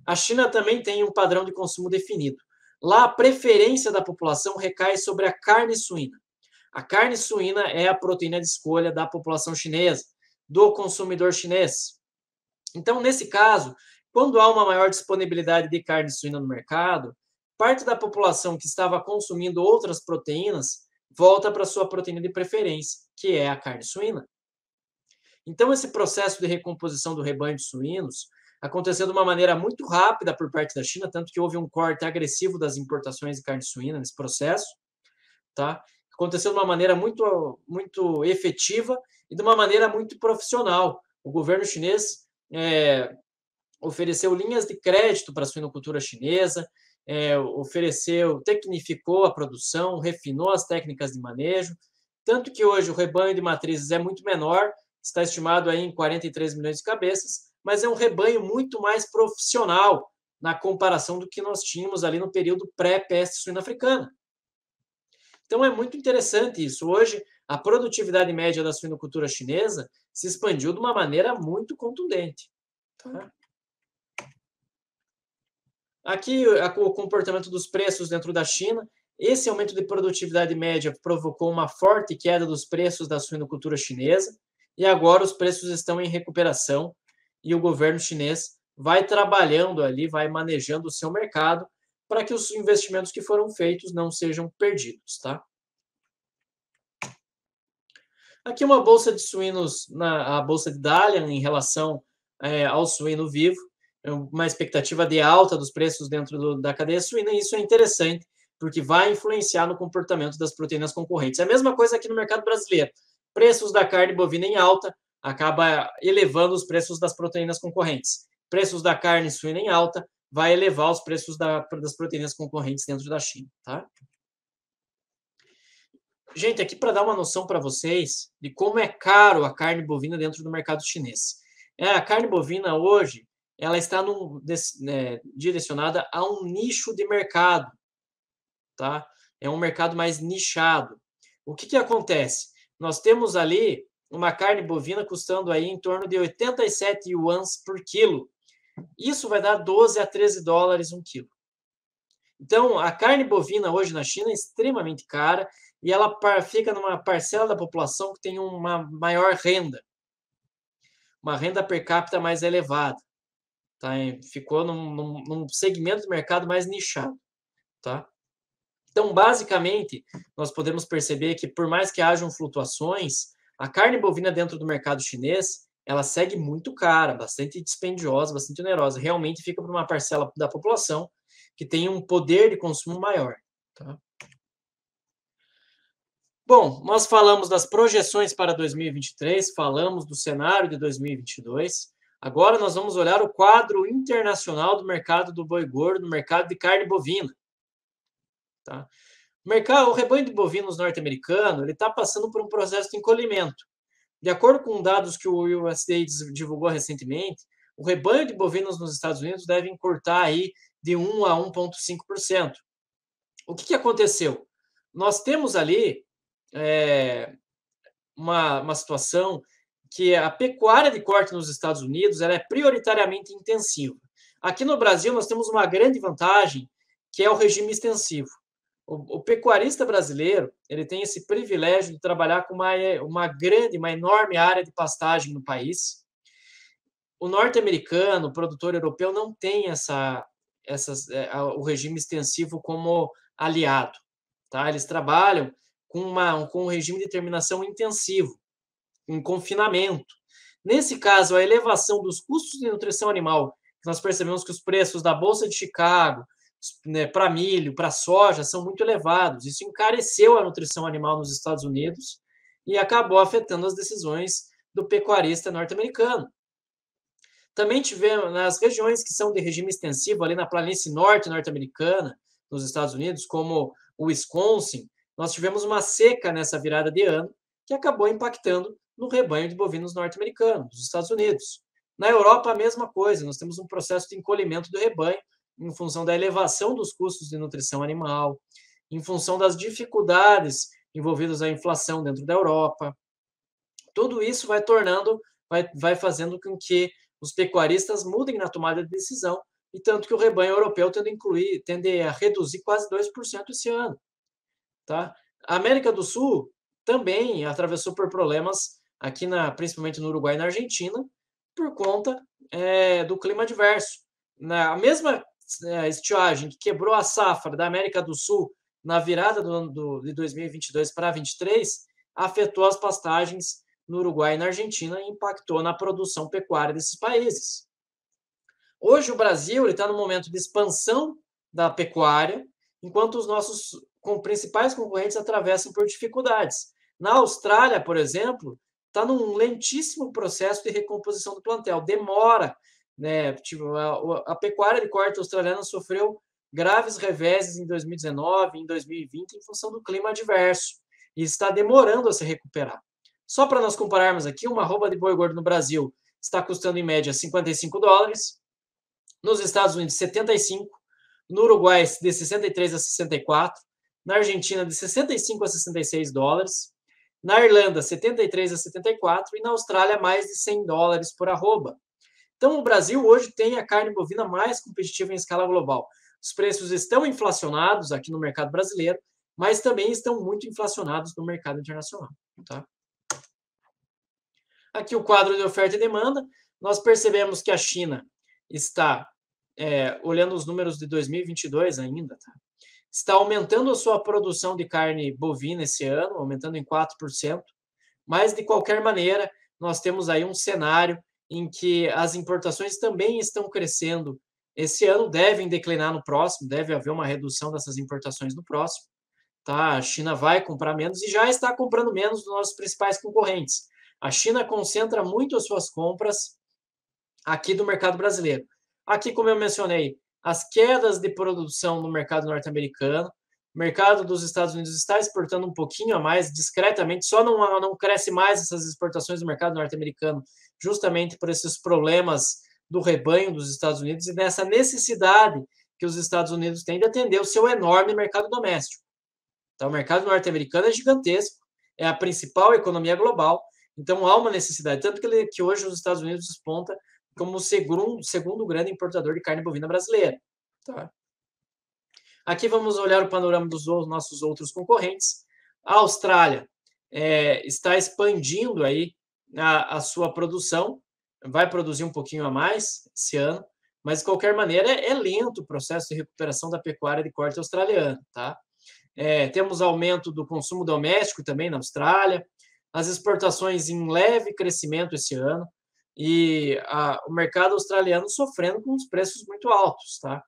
[SPEAKER 2] a China também tem um padrão de consumo definido. Lá, a preferência da população recai sobre a carne suína. A carne suína é a proteína de escolha da população chinesa, do consumidor chinês. Então, nesse caso, quando há uma maior disponibilidade de carne suína no mercado, parte da população que estava consumindo outras proteínas volta para sua proteína de preferência, que é a carne suína. Então, esse processo de recomposição do rebanho de suínos aconteceu de uma maneira muito rápida por parte da China, tanto que houve um corte agressivo das importações de carne suína nesse processo, tá? Aconteceu de uma maneira muito, muito efetiva e de uma maneira muito profissional. O governo chinês é, ofereceu linhas de crédito para a suinocultura chinesa, é, ofereceu, tecnificou a produção, refinou as técnicas de manejo, tanto que hoje o rebanho de matrizes é muito menor, está estimado aí em 43 milhões de cabeças, mas é um rebanho muito mais profissional na comparação do que nós tínhamos ali no período pré-peste suína africana. Então é muito interessante isso. Hoje, a produtividade média da suinocultura chinesa se expandiu de uma maneira muito contundente. Tá? Aqui o comportamento dos preços dentro da China. Esse aumento de produtividade média provocou uma forte queda dos preços da suinocultura chinesa e agora os preços estão em recuperação e o governo chinês vai trabalhando ali, vai manejando o seu mercado para que os investimentos que foram feitos não sejam perdidos, tá? Aqui uma bolsa de suínos, na, a bolsa de Dalian em relação é, ao suíno vivo, é uma expectativa de alta dos preços dentro do, da cadeia suína, e isso é interessante, porque vai influenciar no comportamento das proteínas concorrentes. É a mesma coisa aqui no mercado brasileiro. Preços da carne bovina em alta acaba elevando os preços das proteínas concorrentes. Preços da carne suína em alta vai elevar os preços da, das proteínas concorrentes dentro da China, tá? Gente, aqui para dar uma noção para vocês de como é caro a carne bovina dentro do mercado chinês. É, a carne bovina hoje ela está né, direcionada a um nicho de mercado, tá? É um mercado mais nichado. O que, que acontece? Nós temos ali uma carne bovina custando aí em torno de 87 yuans por quilo. Isso vai dar 12 a 13 dólares um quilo. Então, a carne bovina hoje na China é extremamente cara e ela fica numa parcela da população que tem uma maior renda, uma renda per capita mais elevada. Tá? Ficou num, num, num segmento do mercado mais nichado. Tá? Então, basicamente, nós podemos perceber que, por mais que hajam flutuações, a carne bovina dentro do mercado chinês ela segue muito cara, bastante dispendiosa, bastante onerosa. Realmente fica para uma parcela da população que tem um poder de consumo maior. Tá? Bom, nós falamos das projeções para 2023, falamos do cenário de 2022. Agora nós vamos olhar o quadro internacional do mercado do boi gordo, no mercado de carne bovina. Tá? O, mercado, o rebanho de bovinos norte-americano ele está passando por um processo de encolhimento. De acordo com dados que o USDA divulgou recentemente, o rebanho de bovinos nos Estados Unidos deve encurtar aí de 1 a 1,5%. O que, que aconteceu? Nós temos ali é, uma, uma situação que a pecuária de corte nos Estados Unidos ela é prioritariamente intensiva. Aqui no Brasil, nós temos uma grande vantagem, que é o regime extensivo. O, o, pecuarista brasileiro ele tem esse privilégio de trabalhar com uma, uma grande, uma enorme área de pastagem no país. O norte-americano, o produtor europeu, não tem essa, essas, é, o regime extensivo como aliado. Tá? Eles trabalham com, uma, com um regime de terminação intensivo, em confinamento. Nesse caso, a elevação dos custos de nutrição animal, nós percebemos que os preços da Bolsa de Chicago, né, para milho, para soja, são muito elevados. Isso encareceu a nutrição animal nos Estados Unidos e acabou afetando as decisões do pecuarista norte-americano. Também tivemos nas regiões que são de regime extensivo, ali na planície norte norte-americana, nos Estados Unidos, como o Wisconsin, nós tivemos uma seca nessa virada de ano que acabou impactando no rebanho de bovinos norte-americanos, dos Estados Unidos. Na Europa, a mesma coisa, nós temos um processo de encolhimento do rebanho em função da elevação dos custos de nutrição animal, em função das dificuldades envolvidas à inflação dentro da Europa. Tudo isso vai tornando, vai, vai fazendo com que os pecuaristas mudem na tomada de decisão, e tanto que o rebanho europeu tende a, incluir, tende a reduzir quase 2% esse ano. Tá? A América do Sul também atravessou por problemas aqui na, principalmente no Uruguai e na Argentina, por conta é, do clima adverso. Na a mesma é, estiagem que quebrou a safra da América do Sul na virada do do, de 2022 para 2023, afetou as pastagens no Uruguai e na Argentina e impactou na produção pecuária desses países. Hoje o Brasil está no momento de expansão da pecuária, enquanto os nossos com principais concorrentes atravessam por dificuldades. Na Austrália, por exemplo, está num lentíssimo processo de recomposição do plantel, demora. Né? Tipo, a, a pecuária de corte australiana sofreu graves reveses em 2019, em 2020, em função do clima adverso, e está demorando a se recuperar. Só para nós compararmos aqui, uma roupa de boi gordo no Brasil está custando em média 55 dólares, nos Estados Unidos 75, no Uruguai de 63 a 64, na Argentina de 65 a 66 dólares, na Irlanda 73 a 74 e na Austrália mais de 100 dólares por arroba. Então o Brasil hoje tem a carne bovina mais competitiva em escala global. os preços estão inflacionados aqui no mercado brasileiro, mas também estão muito inflacionados no mercado internacional. Tá? Aqui o quadro de oferta e demanda. Nós percebemos que a China está, é, olhando os números de 2022 ainda, tá? está aumentando a sua produção de carne bovina esse ano, aumentando em 4%, mas de qualquer maneira, nós temos aí um cenário em que as importações também estão crescendo esse ano, devem declinar no próximo, deve haver uma redução dessas importações no próximo. Tá? A China vai comprar menos e já está comprando menos dos nossos principais concorrentes. A China concentra muito as suas compras aqui do mercado brasileiro. Aqui, como eu mencionei, as quedas de produção no mercado norte-americano, o mercado dos Estados Unidos está exportando um pouquinho a mais, discretamente, só não, não cresce mais essas exportações do mercado norte-americano, justamente por esses problemas do rebanho dos Estados Unidos e dessa necessidade que os Estados Unidos têm de atender o seu enorme mercado doméstico. Então, o mercado norte-americano é gigantesco, é a principal economia global, então há uma necessidade. Tanto que, que hoje os Estados Unidos desponta como o segundo, segundo grande importador de carne bovina brasileira. Tá? Aqui vamos olhar o panorama dos nossos outros concorrentes. A Austrália é, está expandindo aí a, a, sua produção, vai produzir um pouquinho a mais esse ano, mas de qualquer maneira é, é lento o processo de recuperação da pecuária de corte australiana, tá? É, temos aumento do consumo doméstico também na Austrália, as exportações em leve crescimento esse ano e a, o mercado australiano sofrendo com os preços muito altos, tá?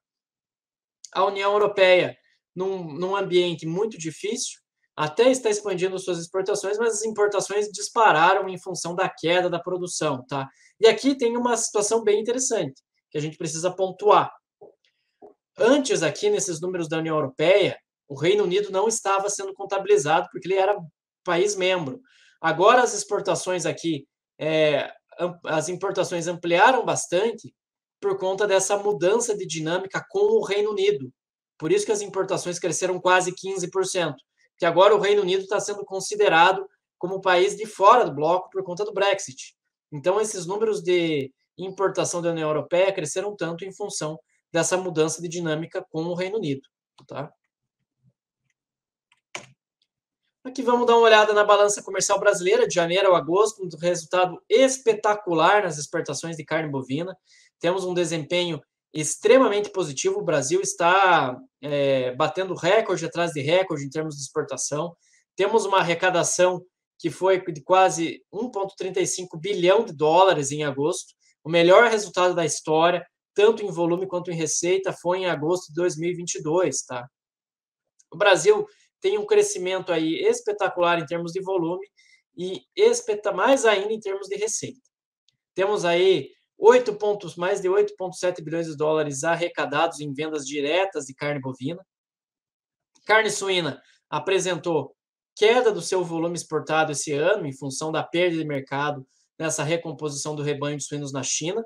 [SPEAKER 2] a União Europeia, num, num ambiente muito difícil, até está expandindo suas exportações, mas as importações dispararam em função da queda da produção, tá? E aqui tem uma situação bem interessante que a gente precisa pontuar. Antes, aqui nesses números da União Europeia, o Reino Unido não estava sendo contabilizado porque ele era país membro. Agora as exportações aqui, é, as importações ampliaram bastante por conta dessa mudança de dinâmica com o Reino Unido. Por isso que as importações cresceram quase 15%, que agora o Reino Unido está sendo considerado como país de fora do bloco por conta do Brexit. Então, esses números de importação da União Europeia cresceram tanto em função dessa mudança de dinâmica com o Reino Unido. Tá? Aqui vamos dar uma olhada na balança comercial brasileira de janeiro a agosto, um resultado espetacular nas exportações de carne bovina temos um desempenho extremamente positivo. O Brasil está é, batendo recorde atrás de recorde em termos de exportação. Temos uma arrecadação que foi de quase 1,35 bilhão de dólares em agosto, o melhor resultado da história, tanto em volume quanto em receita, foi em agosto de 2022, tá? O Brasil tem um crescimento aí espetacular em termos de volume e mais ainda em termos de receita. Temos aí 8 pontos, mais de 8,7 bilhões de dólares arrecadados em vendas diretas de carne bovina. Carne suína apresentou queda do seu volume exportado esse ano, em função da perda de mercado nessa recomposição do rebanho de suínos na China.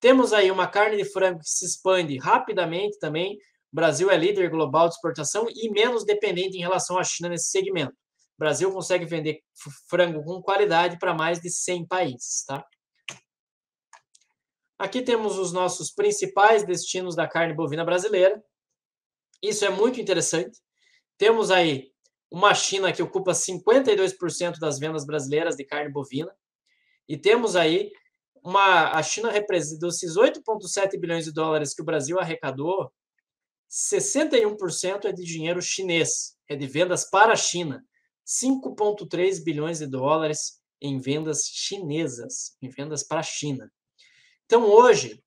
[SPEAKER 2] Temos aí uma carne de frango que se expande rapidamente também. O Brasil é líder global de exportação e menos dependente em relação à China nesse segmento. O Brasil consegue vender frango com qualidade para mais de 100 países, tá? Aqui temos os nossos principais destinos da carne bovina brasileira. Isso é muito interessante. Temos aí uma China que ocupa 52% das vendas brasileiras de carne bovina. E temos aí uma a China representa esses 8.7 bilhões de dólares que o Brasil arrecadou, 61% é de dinheiro chinês, é de vendas para a China. 5.3 bilhões de dólares em vendas chinesas, em vendas para a China. Então, hoje,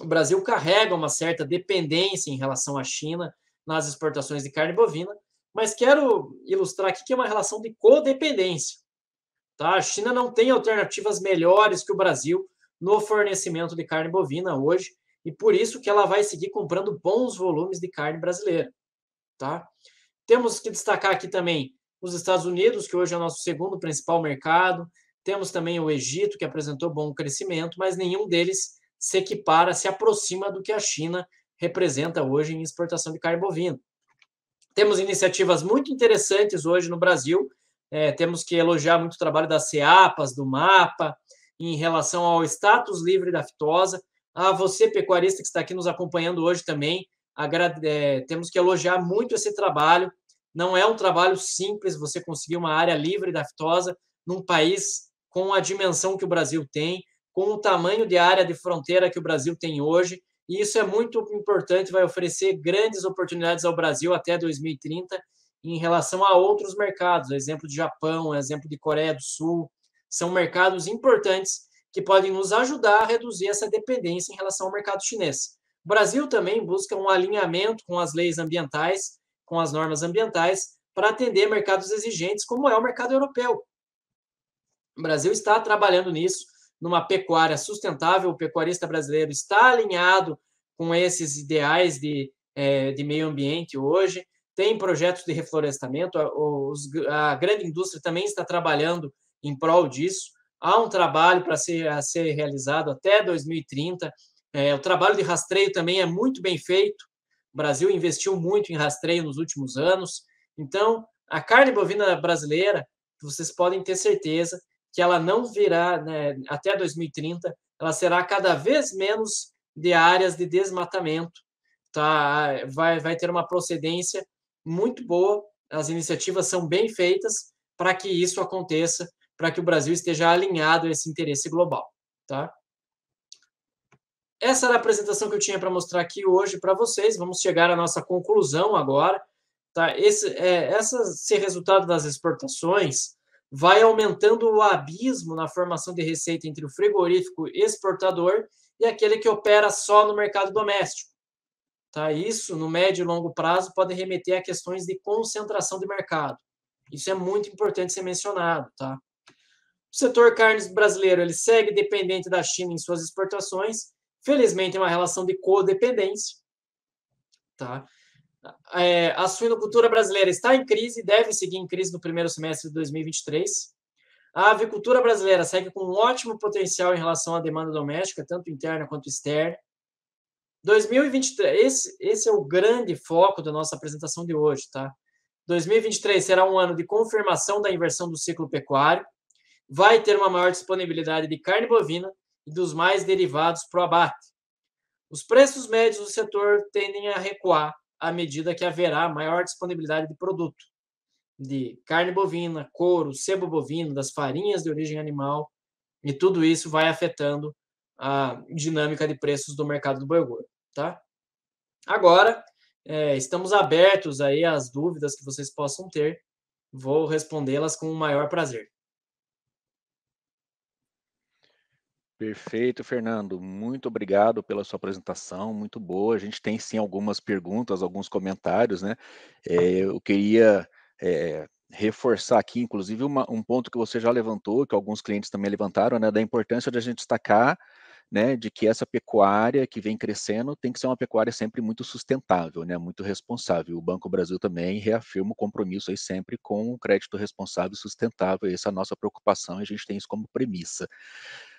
[SPEAKER 2] o Brasil carrega uma certa dependência em relação à China nas exportações de carne bovina, mas quero ilustrar aqui que é uma relação de codependência. Tá? A China não tem alternativas melhores que o Brasil no fornecimento de carne bovina hoje, e por isso que ela vai seguir comprando bons volumes de carne brasileira. Tá? Temos que destacar aqui também os Estados Unidos, que hoje é o nosso segundo principal mercado, temos também o Egito, que apresentou bom crescimento, mas nenhum deles se equipara, se aproxima do que a China representa hoje em exportação de carne bovina. Temos iniciativas muito interessantes hoje no Brasil. É, temos que elogiar muito o trabalho das CEAPAS, do MAPA, em relação ao status livre da fitosa. A você, pecuarista que está aqui nos acompanhando hoje também, é, temos que elogiar muito esse trabalho. Não é um trabalho simples você conseguir uma área livre da aftosa num país com a dimensão que o Brasil tem, com o tamanho de área de fronteira que o Brasil tem hoje. E isso é muito importante, vai oferecer grandes oportunidades ao Brasil até 2030 em relação a outros mercados, exemplo de Japão, exemplo de Coreia do Sul, são mercados importantes que podem nos ajudar a reduzir essa dependência em relação ao mercado chinês. O Brasil também busca um alinhamento com as leis ambientais, com as normas ambientais, para atender mercados exigentes, como é o mercado europeu. O Brasil está trabalhando nisso, numa pecuária sustentável, o pecuarista brasileiro está alinhado com esses ideais de, é, de meio ambiente hoje, tem projetos de reflorestamento, a, os, a grande indústria também está trabalhando em prol disso. Há um trabalho para ser, ser realizado até 2030. É, o trabalho de rastreio também é muito bem feito. O Brasil investiu muito em rastreio nos últimos anos. Então, a carne bovina brasileira, vocês podem ter certeza que ela não virá né, até 2030, ela será cada vez menos de áreas de desmatamento. Tá? Vai, vai ter uma procedência muito boa, as iniciativas são bem feitas para que isso aconteça para que o Brasil esteja alinhado a esse interesse global, tá? Essa era a apresentação que eu tinha para mostrar aqui hoje para vocês. Vamos chegar à nossa conclusão agora. Tá? Esse, é, essa, esse resultado das exportações vai aumentando o abismo na formação de receita entre o frigorífico exportador e aquele que opera só no mercado doméstico. Tá? Isso, no médio e longo prazo, pode remeter a questões de concentração de mercado. Isso é muito importante ser mencionado. Tá? O setor carnes brasileiro ele segue dependente da China em suas exportações. Felizmente, é uma relação de codependência. Tá? É, a suinocultura brasileira está em crise, deve seguir em crise no primeiro semestre de 2023. A avicultura brasileira segue com um ótimo potencial em relação à demanda doméstica, tanto interna quanto externa. 2023, esse, esse é o grande foco da nossa apresentação de hoje, tá? 2023 será um ano de confirmação da inversão do ciclo pecuário vai ter uma maior disponibilidade de carne bovina e dos mais derivados para o abate. Os preços médios do setor tendem a recuar à medida que haverá maior disponibilidade de produto, de carne bovina, couro, sebo bovino, das farinhas de origem animal, e tudo isso vai afetando a dinâmica de preços do mercado do boi gordo, tá? Agora, é, estamos abertos aí às dúvidas que vocês possam ter, vou respondê-las com o maior prazer.
[SPEAKER 1] Perfeito, Fernando. Muito obrigado pela sua apresentação, muito boa. A gente tem sim algumas perguntas, alguns comentários, né? É, eu queria é, reforçar aqui, inclusive, uma, um ponto que você já levantou, que alguns clientes também levantaram, né? Da importância de a gente destacar, né? De que essa pecuária que vem crescendo tem que ser uma pecuária sempre muito sustentável, né? Muito responsável. O Banco Brasil também reafirma o compromisso aí sempre com o crédito responsável e sustentável. Essa é a nossa preocupação, a gente tem isso como premissa.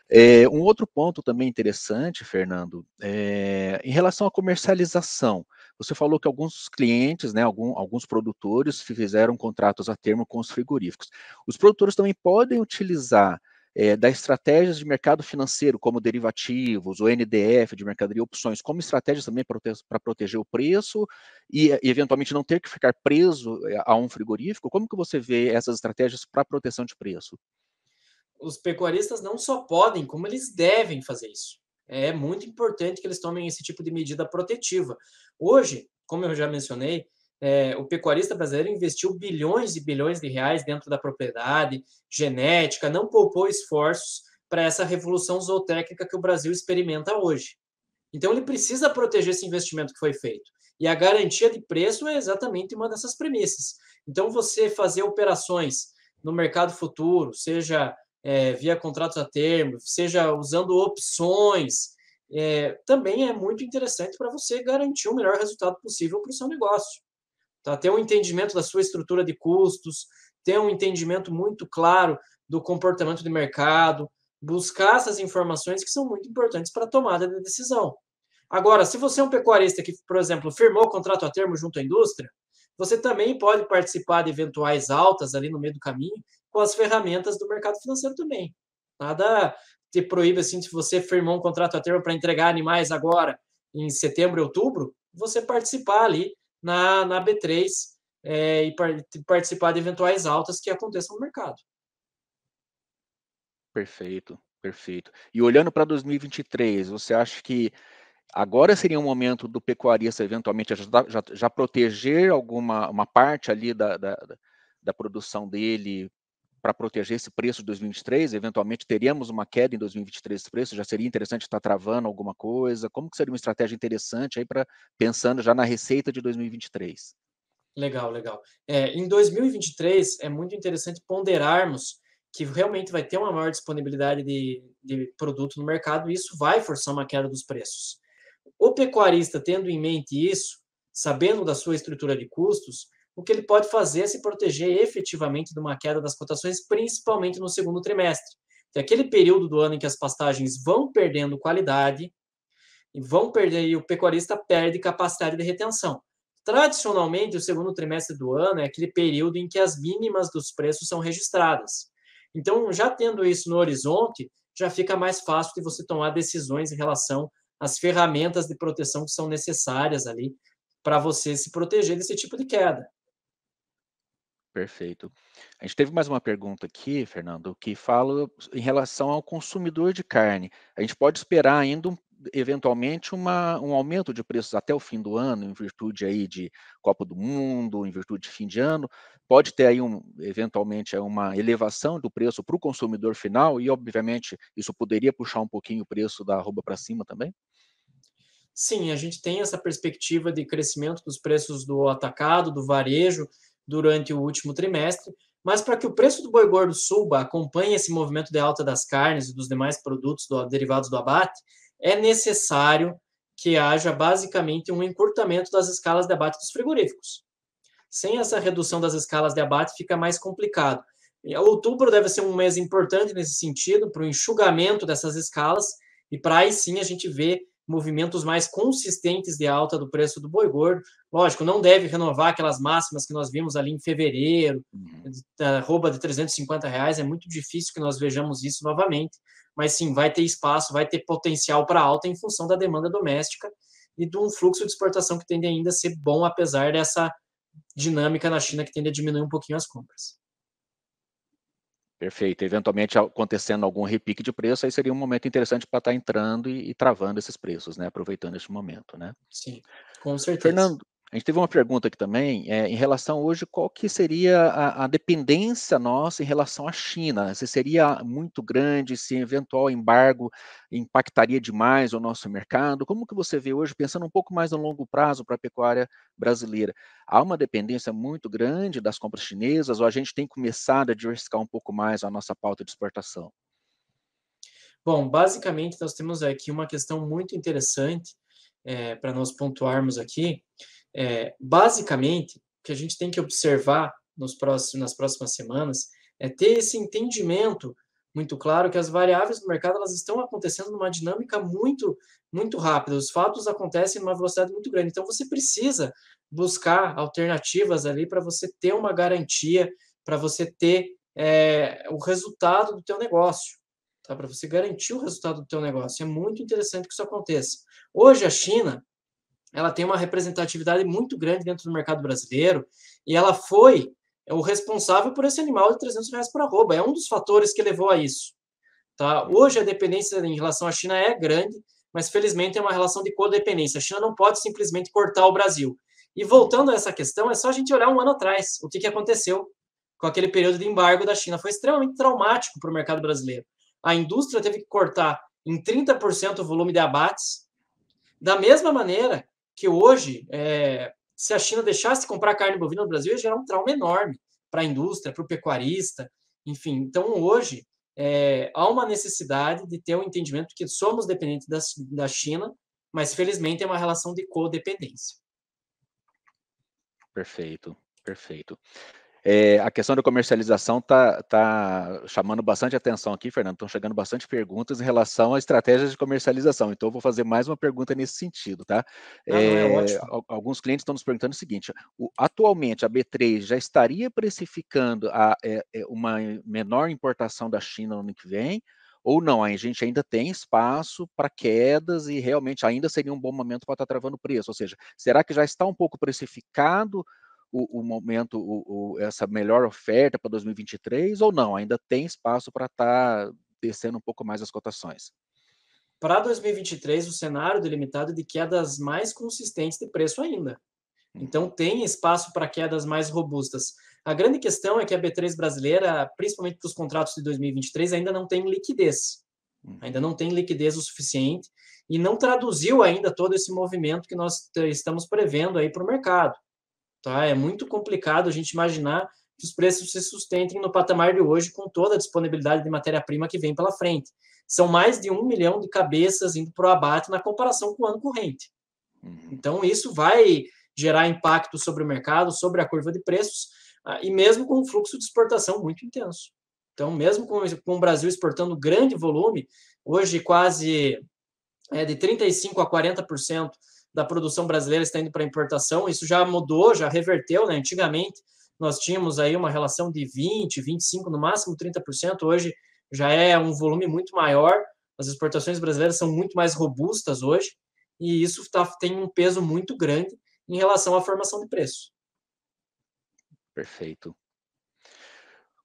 [SPEAKER 1] É, um outro ponto também interessante, Fernando, é, em relação à comercialização. Você falou que alguns clientes, né, algum, alguns produtores fizeram contratos a termo com os frigoríficos. Os produtores também podem utilizar é, estratégias de mercado financeiro, como derivativos, o NDF de mercadoria opções, como estratégias também para prote proteger o preço e, e, eventualmente não ter que ficar preso a um frigorífico? Como que você vê essas estratégias para proteção de preço?
[SPEAKER 2] Os pecuaristas não só podem, como eles devem fazer isso. É muito importante que eles tomem esse tipo de medida protetiva. Hoje, como eu já mencionei, é, o pecuarista brasileiro investiu bilhões e bilhões de reais dentro da propriedade, genética, não poupou esforços para essa revolução zootécnica que o Brasil experimenta hoje. Então, ele precisa proteger esse investimento que foi feito. E a garantia de preço é exatamente uma dessas premissas. Então, você fazer operações no mercado futuro, seja é, via contratos a termo, seja usando opções, é, também é muito interessante para você garantir o melhor resultado possível para o seu negócio. Tá? Ter um entendimento da sua estrutura de custos, ter um entendimento muito claro do comportamento de mercado, buscar essas informações que são muito importantes para a tomada de decisão. Agora, se você é um pecuarista que, por exemplo, firmou contrato a termo junto à indústria, você também pode participar de eventuais altas ali no meio do caminho com as ferramentas do mercado financeiro também. Nada te proíbe assim, se você firmou um contrato a termo para entregar animais agora em setembro outubro, você participar ali na, na B3 é, e par participar de eventuais altas que aconteçam no mercado.
[SPEAKER 1] Perfeito, perfeito. E olhando para 2023, você acha que agora seria um momento do pecuarista eventualmente já, já, já proteger alguma uma parte ali da, da, da produção dele para proteger esse preço de 2023? Eventualmente teríamos uma queda em 2023 esse preço? Já seria interessante estar travando alguma coisa? Como que seria uma estratégia interessante aí para pensando já na receita de 2023?
[SPEAKER 2] Legal, legal. É, em 2023 é muito interessante ponderarmos que realmente vai ter uma maior disponibilidade de, de produto no mercado e isso vai forçar uma queda dos preços. O pecuarista tendo em mente isso, sabendo da sua estrutura de custos, o que ele pode fazer é se proteger efetivamente de uma queda das cotações, principalmente no segundo trimestre. É aquele período do ano em que as pastagens vão perdendo qualidade e vão perder, e o pecuarista perde capacidade de retenção. Tradicionalmente, o segundo trimestre do ano é aquele período em que as mínimas dos preços são registradas. Então, já tendo isso no horizonte, já fica mais fácil de você tomar decisões em relação às ferramentas de proteção que são necessárias ali para você se proteger desse tipo de queda.
[SPEAKER 1] Perfeito. A gente teve mais uma pergunta aqui, Fernando, que fala em relação ao consumidor de carne. A gente pode esperar ainda um, eventualmente uma, um aumento de preços até o fim do ano, em virtude aí de Copa do Mundo, em virtude de fim de ano. Pode ter aí um, eventualmente uma elevação do preço para o consumidor final e, obviamente, isso poderia puxar um pouquinho o preço da arroba para cima também?
[SPEAKER 2] Sim, a gente tem essa perspectiva de crescimento dos preços do atacado, do varejo, durante o último trimestre, mas para que o preço do boi gordo suba, acompanhe esse movimento de alta das carnes e dos demais produtos do, derivados do abate, é necessário que haja basicamente um encurtamento das escalas de abate dos frigoríficos. Sem essa redução das escalas de abate, fica mais complicado. Outubro deve ser um mês importante nesse sentido, para o enxugamento dessas escalas, e para aí sim a gente ver movimentos mais consistentes de alta do preço do boi gordo. Lógico, não deve renovar aquelas máximas que nós vimos ali em fevereiro, da rouba de 350 reais, é muito difícil que nós vejamos isso novamente, mas sim, vai ter espaço, vai ter potencial para alta em função da demanda doméstica e de um fluxo de exportação que tende ainda a ser bom, apesar dessa dinâmica na China que tende a diminuir um pouquinho as compras.
[SPEAKER 1] Perfeito. Eventualmente acontecendo algum repique de preço, aí seria um momento interessante para estar tá entrando e, e, travando esses preços, né? Aproveitando esse momento, né?
[SPEAKER 2] Sim, com certeza.
[SPEAKER 1] Fernando, a gente teve uma pergunta aqui também, é, em relação hoje, qual que seria a, a, dependência nossa em relação à China? Se seria muito grande, se eventual embargo impactaria demais o nosso mercado? Como que você vê hoje, pensando um pouco mais no longo prazo para a pecuária brasileira? Há uma dependência muito grande das compras chinesas ou a gente tem começado a diversificar um pouco mais a nossa pauta de exportação?
[SPEAKER 2] Bom, basicamente nós temos aqui uma questão muito interessante é, para nós pontuarmos aqui, é, basicamente, o que a gente tem que observar nos próximos, nas próximas semanas é ter esse entendimento muito claro que as variáveis do mercado elas estão acontecendo numa dinâmica muito muito rápida. Os fatos acontecem numa velocidade muito grande. Então você precisa buscar alternativas ali para você ter uma garantia, para você ter é, o resultado do teu negócio, tá? Para você garantir o resultado do teu negócio. É muito interessante que isso aconteça. Hoje a China ela tem uma representatividade muito grande dentro do mercado brasileiro e ela foi o responsável por esse animal de 300 reais por arroba. É um dos fatores que levou a isso. Tá? Hoje a dependência em relação à China é grande, mas felizmente é uma relação de codependência. A China não pode simplesmente cortar o Brasil. E voltando a essa questão, é só a gente olhar um ano atrás o que, que aconteceu com aquele período de embargo da China. Foi extremamente traumático para o mercado brasileiro. A indústria teve que cortar em 30% o volume de abates. Da mesma maneira que hoje, é, se a China deixasse de comprar carne bovina no Brasil, ia gerar um trauma enorme para a indústria, para o pecuarista, enfim. Então, hoje, é, há uma necessidade de ter um entendimento que somos dependentes da, da China, mas felizmente é uma relação de codependência.
[SPEAKER 1] Perfeito, perfeito. É, a questão da comercialização está tá chamando bastante atenção aqui, Fernando. Estão chegando bastante perguntas em relação a estratégias de comercialização. Então, eu vou fazer mais uma pergunta nesse sentido, tá? Ah, é, é alguns clientes estão nos perguntando o seguinte: o, atualmente a B3 já estaria precificando a, é, é, uma menor importação da China no ano que vem? ou não, a gente ainda tem espaço para quedas e realmente ainda seria um bom momento para estar tá travando o preço, ou seja, será que já está um pouco precificado o, o momento, o, o, essa melhor oferta para 2023 ou não? Ainda tem espaço para estar tá descendo um pouco mais as cotações?
[SPEAKER 2] Para 2023, o cenário delimitado é de quedas mais consistentes de preço ainda. Hum. Então, tem espaço para quedas mais robustas. A grande questão é que a B3 brasileira, principalmente para os contratos de 2023, ainda não tem liquidez. Hum. Ainda não tem liquidez o suficiente e não traduziu ainda todo esse movimento que nós estamos prevendo aí para o mercado. Tá? É muito complicado a gente imaginar que os preços se sustentem no patamar de hoje com toda a disponibilidade de matéria-prima que vem pela frente. São mais de um milhão de cabeças indo para o abate na comparação com o ano corrente. Uhum. Então, isso vai gerar impacto sobre o mercado, sobre a curva de preços, ah, e mesmo com um fluxo de exportação muito intenso. Então, mesmo com, com o Brasil exportando grande volume, hoje quase é, de 35% a 40% da produção brasileira está indo para importação. Isso já mudou, já reverteu, né? Antigamente nós tínhamos aí uma relação de 20, 25, no máximo 30%. Hoje já é um volume muito maior. As exportações brasileiras são muito mais robustas hoje e isso tá, tem um peso muito grande em relação à formação de preço.
[SPEAKER 1] Perfeito.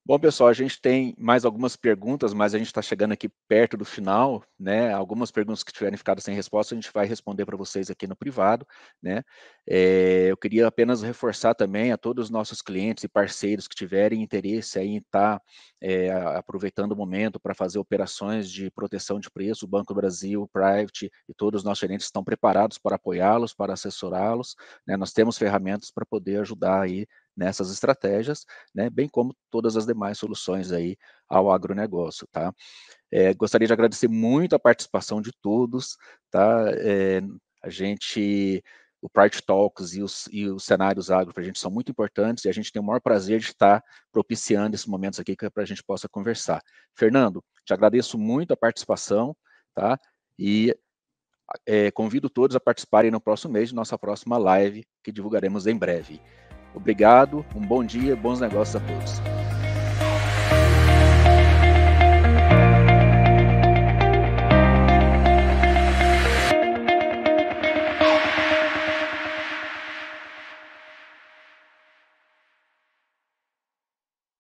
[SPEAKER 1] Bom, pessoal, a gente tem mais algumas perguntas, mas a gente está chegando aqui perto do final, né? Algumas perguntas que tiverem ficado sem resposta, a gente vai responder para vocês aqui no privado, né? É, eu queria apenas reforçar também a todos os nossos clientes e parceiros que tiverem interesse aí em estar tá, é, aproveitando o momento para fazer operações de proteção de preço, o Banco Brasil, Private e todos os nossos gerentes estão preparados para apoiá-los, para assessorá-los, né? Nós temos ferramentas para poder ajudar aí nessas estratégias, né, bem como todas as demais soluções aí ao agronegócio, tá? É, gostaria de agradecer muito a participação de todos, tá? É, a gente, o Pride Talks e os, e os cenários agro para a gente são muito importantes e a gente tem o maior prazer de estar propiciando esses momentos aqui para a gente possa conversar. Fernando, te agradeço muito a participação, tá? E é, convido todos a participarem no próximo mês de nossa próxima live, que divulgaremos em breve. Obrigado, um bom dia, bons negócios a todos.